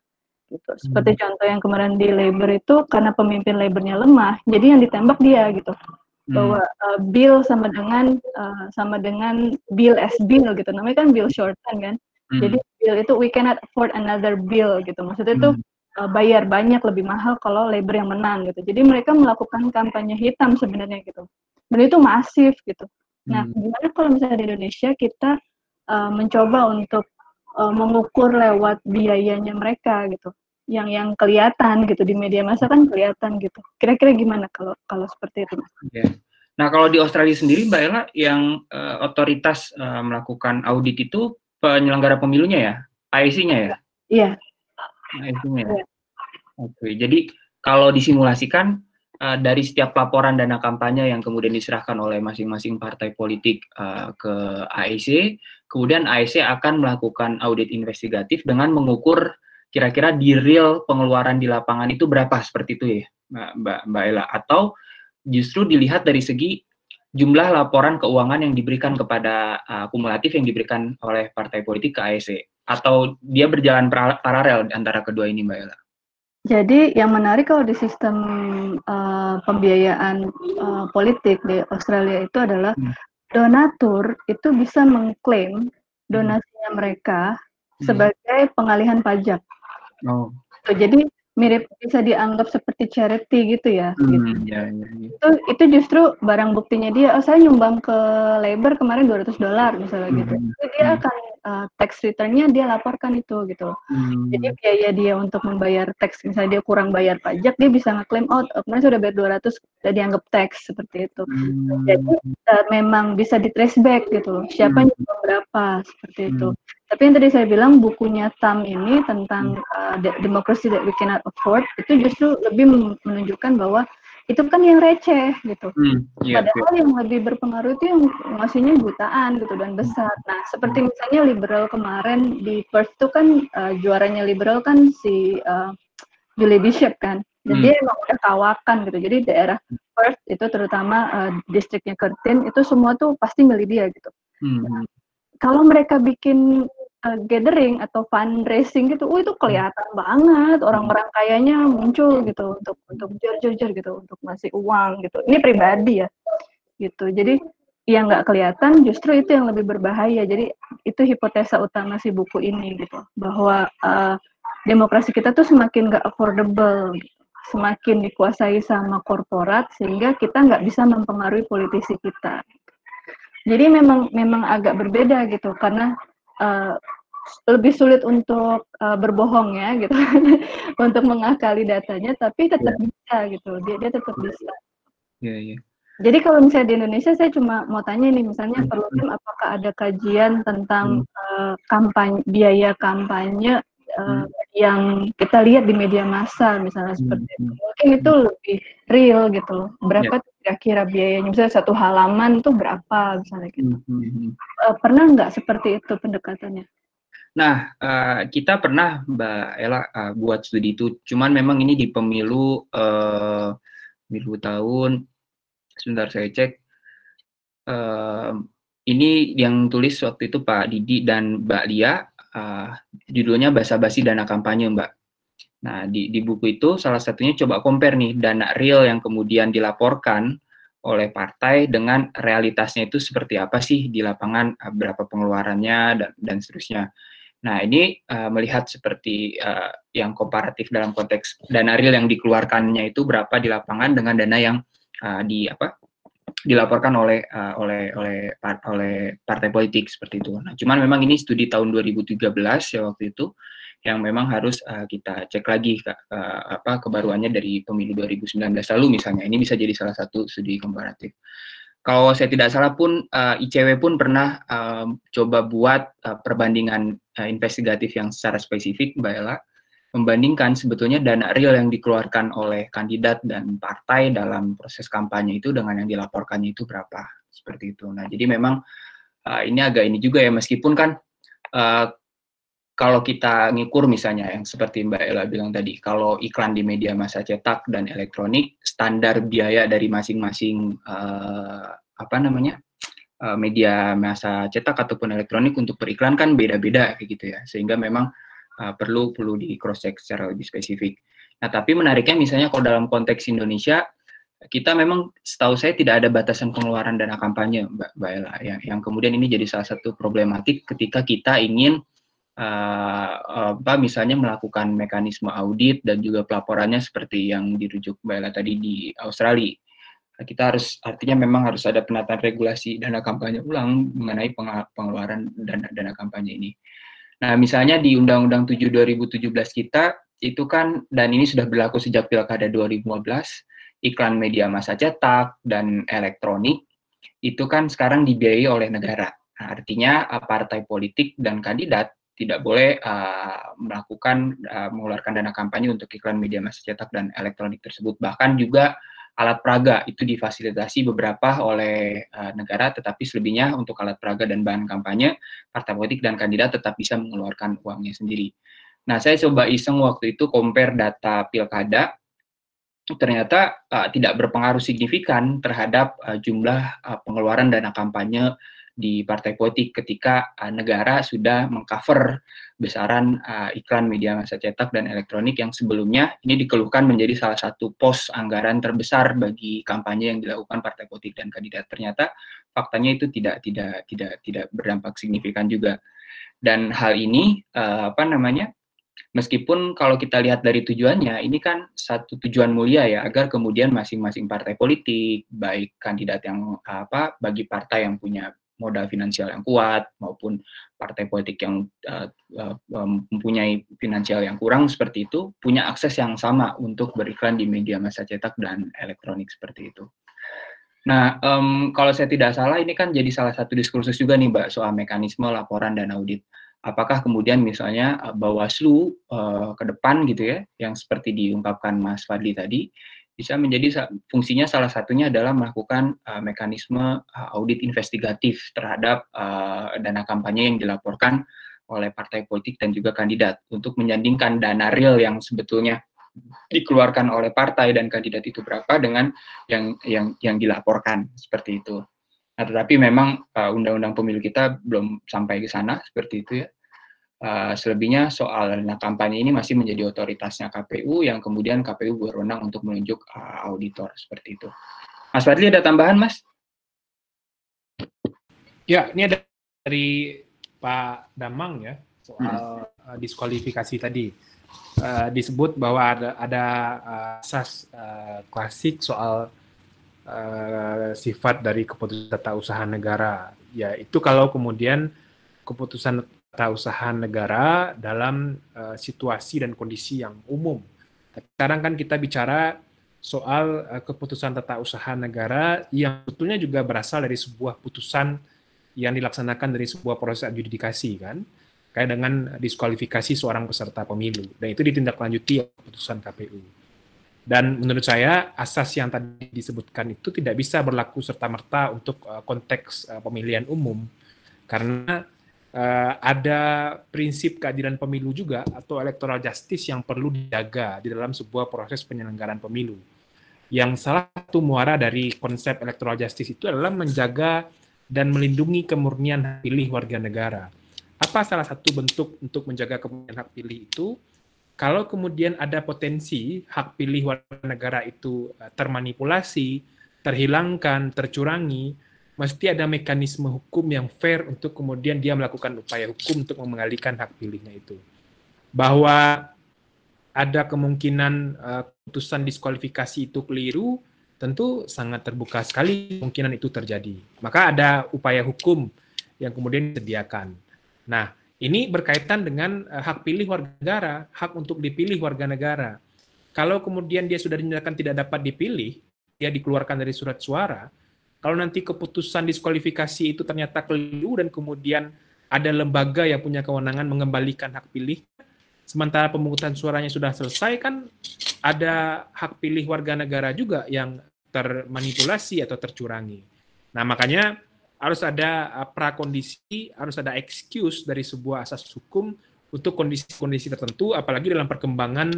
gitu. Seperti hmm. contoh yang kemarin di labor itu karena pemimpin labornya lemah, jadi yang ditembak dia gitu. Hmm. Bahwa uh, bill sama dengan uh, sama dengan bill as bill gitu. Namanya kan bill shorten kan. Hmm. Jadi bill itu we cannot afford another bill gitu. Maksudnya itu uh, bayar banyak lebih mahal kalau labor yang menang gitu. Jadi mereka melakukan kampanye hitam sebenarnya gitu. Dan itu masif gitu. Nah, hmm. gimana kalau misalnya di Indonesia kita uh, mencoba untuk uh, mengukur lewat biayanya mereka gitu yang yang kelihatan gitu di media massa kan kelihatan gitu kira-kira gimana kalau kalau seperti itu yeah. nah kalau di Australia sendiri mbak Ella yang uh, otoritas uh, melakukan audit itu penyelenggara pemilunya ya IC-nya ya iya yeah. IC-nya ya. yeah. oke okay. jadi kalau disimulasikan uh, dari setiap laporan dana kampanye yang kemudian diserahkan oleh masing-masing partai politik uh, ke AIC, kemudian AIC akan melakukan audit investigatif dengan mengukur kira-kira di real pengeluaran di lapangan itu berapa seperti itu ya Mbak Mbak Ella atau justru dilihat dari segi jumlah laporan keuangan yang diberikan kepada uh, kumulatif yang diberikan oleh partai politik ke ASC atau dia berjalan paralel antara kedua ini Mbak Ella. Jadi yang menarik kalau di sistem uh, pembiayaan uh, politik di Australia itu adalah hmm. Donatur itu bisa mengklaim hmm. donasinya mereka hmm. sebagai pengalihan pajak. Oh. Jadi mirip bisa dianggap seperti charity gitu ya. Hmm, gitu. Ya, ya, ya. Itu itu justru barang buktinya dia. Oh saya nyumbang ke labor kemarin 200 dolar misalnya gitu. hmm. gitu. Itu dia hmm. akan uh, tax returnnya dia laporkan itu gitu. Hmm. Jadi biaya dia untuk membayar tax misalnya dia kurang bayar pajak dia bisa ngeklaim oh kemarin sudah bayar 200 sudah dianggap tax seperti itu. Hmm. Jadi uh, memang bisa di trace back gitu. Siapa hmm. nyumbang berapa seperti hmm. Tapi yang tadi saya bilang bukunya Tam ini tentang uh, democracy that we cannot afford itu justru lebih menunjukkan bahwa itu kan yang receh gitu. Hmm, iya, Padahal iya. yang lebih berpengaruh itu yang ngasihnya jutaan gitu dan besar. Nah, seperti misalnya liberal kemarin di Perth itu kan uh, juaranya liberal kan si uh, Julie Bishop kan. Dan hmm. emang udah kawakan gitu. Jadi daerah Perth itu terutama uh, distriknya Curtin itu semua tuh pasti milih dia gitu. Hmm. Nah, kalau mereka bikin uh, gathering atau fundraising gitu, oh itu kelihatan banget orang-orang kayaknya muncul gitu untuk untuk jor-jor gitu untuk ngasih uang gitu. Ini pribadi ya, gitu. Jadi yang nggak kelihatan justru itu yang lebih berbahaya. Jadi itu hipotesa utama si buku ini gitu, bahwa uh, demokrasi kita tuh semakin nggak affordable, semakin dikuasai sama korporat sehingga kita nggak bisa mempengaruhi politisi kita. Jadi memang memang agak berbeda gitu karena uh, lebih sulit untuk uh, berbohong ya gitu untuk mengakali datanya tapi tetap yeah. bisa gitu dia dia tetap bisa yeah, yeah. jadi kalau misalnya di Indonesia saya cuma mau tanya nih misalnya mm -hmm. perlu apakah ada kajian tentang mm -hmm. uh, kampanye biaya kampanye uh, hmm. yang kita lihat di media massa misalnya hmm. seperti itu mungkin itu lebih real gitu berapa yeah. kira-kira biayanya misalnya satu halaman tuh berapa misalnya gitu hmm. uh, pernah nggak seperti itu pendekatannya Nah, uh, kita pernah Mbak Ella uh, buat studi itu, cuman memang ini di pemilu uh, pemilu tahun sebentar saya cek. Uh, ini yang tulis waktu itu Pak Didi dan Mbak Lia uh, judulnya Basa Basi Dana Kampanye, Mbak. Nah, di, di buku itu salah satunya coba compare nih dana real yang kemudian dilaporkan oleh partai dengan realitasnya itu seperti apa sih di lapangan, berapa pengeluarannya dan, dan seterusnya. Nah, ini uh, melihat seperti uh, yang komparatif dalam konteks dana real yang dikeluarkannya itu berapa di lapangan dengan dana yang uh, di apa dilaporkan oleh uh, oleh oleh par, oleh partai politik seperti itu. Nah, cuman memang ini studi tahun 2013 ya waktu itu yang memang harus uh, kita cek lagi uh, apa kebaruannya dari pemilu 2019 lalu misalnya. Ini bisa jadi salah satu studi komparatif. Kalau saya tidak salah pun uh, ICW pun pernah uh, coba buat uh, perbandingan uh, investigatif yang secara spesifik, Mbak Ella, membandingkan sebetulnya dana real yang dikeluarkan oleh kandidat dan partai dalam proses kampanye itu dengan yang dilaporkannya itu berapa, seperti itu. Nah, jadi memang uh, ini agak ini juga ya, meskipun kan uh, kalau kita ngikur misalnya yang seperti Mbak Ella bilang tadi, kalau iklan di media massa cetak dan elektronik, standar biaya dari masing-masing uh, apa namanya media massa cetak ataupun elektronik untuk beriklan kan beda-beda kayak gitu ya, sehingga memang uh, perlu perlu di cross check secara lebih spesifik. Nah, tapi menariknya misalnya kalau dalam konteks Indonesia kita memang setahu saya tidak ada batasan pengeluaran dana kampanye, Mbak, Mbak Ella, ya, yang kemudian ini jadi salah satu problematik ketika kita ingin uh, apa misalnya melakukan mekanisme audit dan juga pelaporannya seperti yang dirujuk Mbak tadi di Australia. Kita harus artinya memang harus ada penataan regulasi dana kampanye ulang mengenai pengeluaran dana dana kampanye ini. Nah, misalnya di Undang-Undang 7 2017 kita itu kan dan ini sudah berlaku sejak Pilkada 2015, iklan media massa cetak dan elektronik itu kan sekarang dibiayai oleh negara. Nah, artinya partai politik dan kandidat tidak boleh uh, melakukan uh, mengeluarkan dana kampanye untuk iklan media massa cetak dan elektronik tersebut. Bahkan juga alat peraga itu difasilitasi beberapa oleh uh, negara, tetapi selebihnya untuk alat peraga dan bahan kampanye, partai politik dan kandidat tetap bisa mengeluarkan uangnya sendiri. Nah, saya coba iseng waktu itu compare data pilkada, ternyata uh, tidak berpengaruh signifikan terhadap uh, jumlah uh, pengeluaran dana kampanye di partai politik ketika uh, negara sudah mengcover besaran uh, iklan media massa cetak dan elektronik yang sebelumnya ini dikeluhkan menjadi salah satu pos anggaran terbesar bagi kampanye yang dilakukan partai politik dan kandidat. Ternyata faktanya itu tidak tidak tidak tidak berdampak signifikan juga. Dan hal ini uh, apa namanya? Meskipun kalau kita lihat dari tujuannya, ini kan satu tujuan mulia ya, agar kemudian masing-masing partai politik, baik kandidat yang apa, bagi partai yang punya modal finansial yang kuat maupun partai politik yang uh, uh, mempunyai finansial yang kurang seperti itu punya akses yang sama untuk beriklan di media massa cetak dan elektronik seperti itu. Nah, um, kalau saya tidak salah ini kan jadi salah satu diskursus juga nih Mbak soal mekanisme laporan dan audit. Apakah kemudian misalnya Bawaslu uh, ke depan gitu ya, yang seperti diungkapkan Mas Fadli tadi, bisa menjadi fungsinya salah satunya adalah melakukan uh, mekanisme uh, audit investigatif terhadap uh, dana kampanye yang dilaporkan oleh partai politik dan juga kandidat untuk menyandingkan dana real yang sebetulnya dikeluarkan oleh partai dan kandidat itu berapa dengan yang yang yang dilaporkan seperti itu. Nah, tetapi memang undang-undang uh, pemilu kita belum sampai ke sana seperti itu ya. Uh, selebihnya soal dana kampanye ini masih menjadi otoritasnya KPU yang kemudian KPU berwenang untuk menunjuk uh, auditor seperti itu. Mas Fadli ada tambahan, Mas? Ya, ini ada dari Pak Damang ya soal hmm. uh, diskualifikasi tadi. Uh, disebut bahwa ada ada uh, asas uh, klasik soal uh, sifat dari keputusan tata usaha negara. Ya, itu kalau kemudian keputusan tata usaha negara dalam uh, situasi dan kondisi yang umum. Sekarang kan kita bicara soal uh, keputusan tata usaha negara yang sebetulnya juga berasal dari sebuah putusan yang dilaksanakan dari sebuah proses adjudikasi kan, kayak dengan diskualifikasi seorang peserta pemilu dan itu ditindaklanjuti keputusan KPU. Dan menurut saya asas yang tadi disebutkan itu tidak bisa berlaku serta merta untuk uh, konteks pemilihan umum karena uh, ada prinsip keadilan pemilu juga atau electoral justice yang perlu dijaga di dalam sebuah proses penyelenggaraan pemilu. Yang salah satu muara dari konsep electoral justice itu adalah menjaga dan melindungi kemurnian hak pilih warga negara. Apa salah satu bentuk untuk menjaga kemurnian hak pilih itu? Kalau kemudian ada potensi hak pilih warga negara itu eh, termanipulasi, terhilangkan, tercurangi, mesti ada mekanisme hukum yang fair untuk kemudian dia melakukan upaya hukum untuk mengalihkan hak pilihnya itu. Bahwa ada kemungkinan uh, diskualifikasi itu keliru, tentu sangat terbuka sekali kemungkinan itu terjadi. Maka ada upaya hukum yang kemudian disediakan. Nah, ini berkaitan dengan uh, hak pilih warga negara, hak untuk dipilih warga negara. Kalau kemudian dia sudah dinyatakan tidak dapat dipilih, dia dikeluarkan dari surat suara, kalau nanti keputusan diskualifikasi itu ternyata keliru dan kemudian ada lembaga yang punya kewenangan mengembalikan hak pilih, sementara pemungutan suaranya sudah selesai kan ada hak pilih warga negara juga yang termanipulasi atau tercurangi. Nah, makanya harus ada uh, prakondisi, harus ada excuse dari sebuah asas hukum untuk kondisi-kondisi tertentu, apalagi dalam perkembangan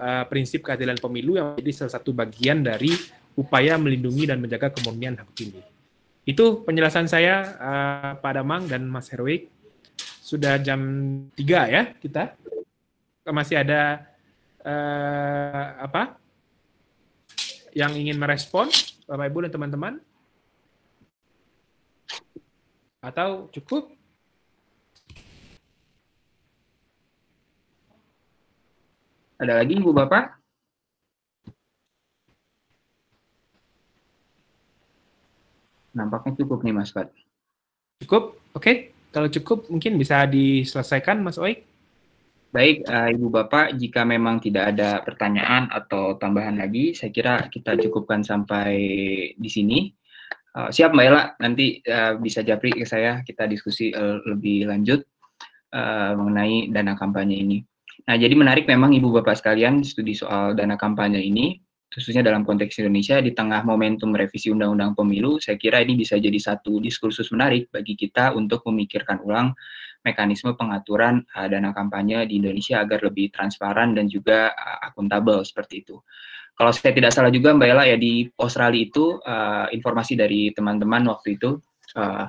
uh, prinsip keadilan pemilu yang menjadi salah satu bagian dari upaya melindungi dan menjaga kemurnian hak pilih. Itu penjelasan saya uh, Pak Damang dan Mas Herwig. Sudah jam 3 ya kita. Masih ada uh, apa? Yang ingin merespon Bapak Ibu dan teman-teman? Atau cukup? Ada lagi Ibu Bapak? Nampaknya cukup nih Mas Fad. Cukup? Oke. Okay. Kalau cukup mungkin bisa diselesaikan Mas Oik. Baik, uh, Ibu Bapak, jika memang tidak ada pertanyaan atau tambahan lagi, saya kira kita cukupkan sampai di sini. Uh, siap Mbak Ella, nanti uh, bisa japri ke saya, kita diskusi uh, lebih lanjut uh, mengenai dana kampanye ini. Nah, jadi menarik memang Ibu Bapak sekalian studi soal dana kampanye ini khususnya dalam konteks Indonesia di tengah momentum revisi Undang-Undang Pemilu, saya kira ini bisa jadi satu diskursus menarik bagi kita untuk memikirkan ulang mekanisme pengaturan uh, dana kampanye di Indonesia agar lebih transparan dan juga uh, akuntabel seperti itu. Kalau saya tidak salah juga Mbak Ella ya di Australia itu uh, informasi dari teman-teman waktu itu uh,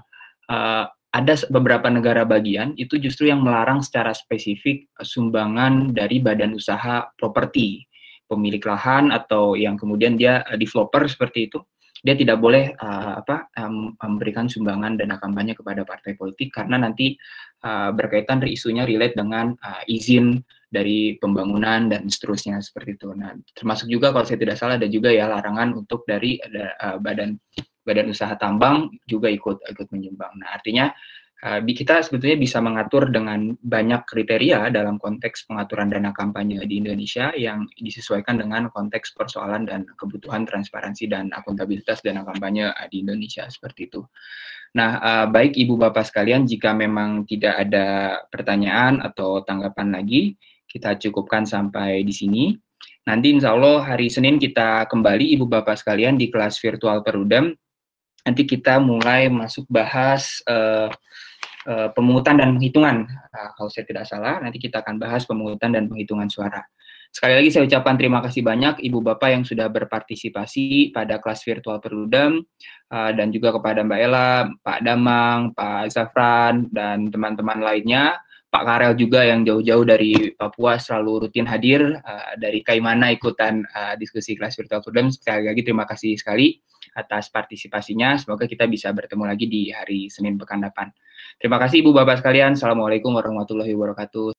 uh, ada beberapa negara bagian itu justru yang melarang secara spesifik sumbangan dari badan usaha properti pemilik lahan atau yang kemudian dia uh, developer seperti itu dia tidak boleh uh, apa um, memberikan sumbangan dana kampanye kepada partai politik karena nanti uh, berkaitan isunya relate dengan uh, izin dari pembangunan dan seterusnya seperti itu. Nah, termasuk juga kalau saya tidak salah ada juga ya larangan untuk dari uh, badan badan usaha tambang juga ikut ikut menyumbang. Nah, artinya uh, kita sebetulnya bisa mengatur dengan banyak kriteria dalam konteks pengaturan dana kampanye di Indonesia yang disesuaikan dengan konteks persoalan dan kebutuhan transparansi dan akuntabilitas dana kampanye uh, di Indonesia seperti itu. Nah, uh, baik Ibu Bapak sekalian, jika memang tidak ada pertanyaan atau tanggapan lagi, kita cukupkan sampai di sini. Nanti insya Allah hari Senin kita kembali Ibu Bapak sekalian di kelas virtual Perudem. Nanti kita mulai masuk bahas uh, uh, pemungutan dan penghitungan. Uh, kalau saya tidak salah, nanti kita akan bahas pemungutan dan penghitungan suara. Sekali lagi saya ucapkan terima kasih banyak Ibu Bapak yang sudah berpartisipasi pada kelas virtual Perludem uh, dan juga kepada Mbak Ella, Pak Damang, Pak Zafran, dan teman-teman lainnya. Pak Karel juga yang jauh-jauh dari Papua selalu rutin hadir uh, dari Kaimana ikutan diskusi kelas virtual Perludem. Sekali lagi terima kasih sekali atas partisipasinya. Semoga kita bisa bertemu lagi di hari Senin pekan depan. Terima kasih Ibu Bapak sekalian. Assalamualaikum warahmatullahi wabarakatuh.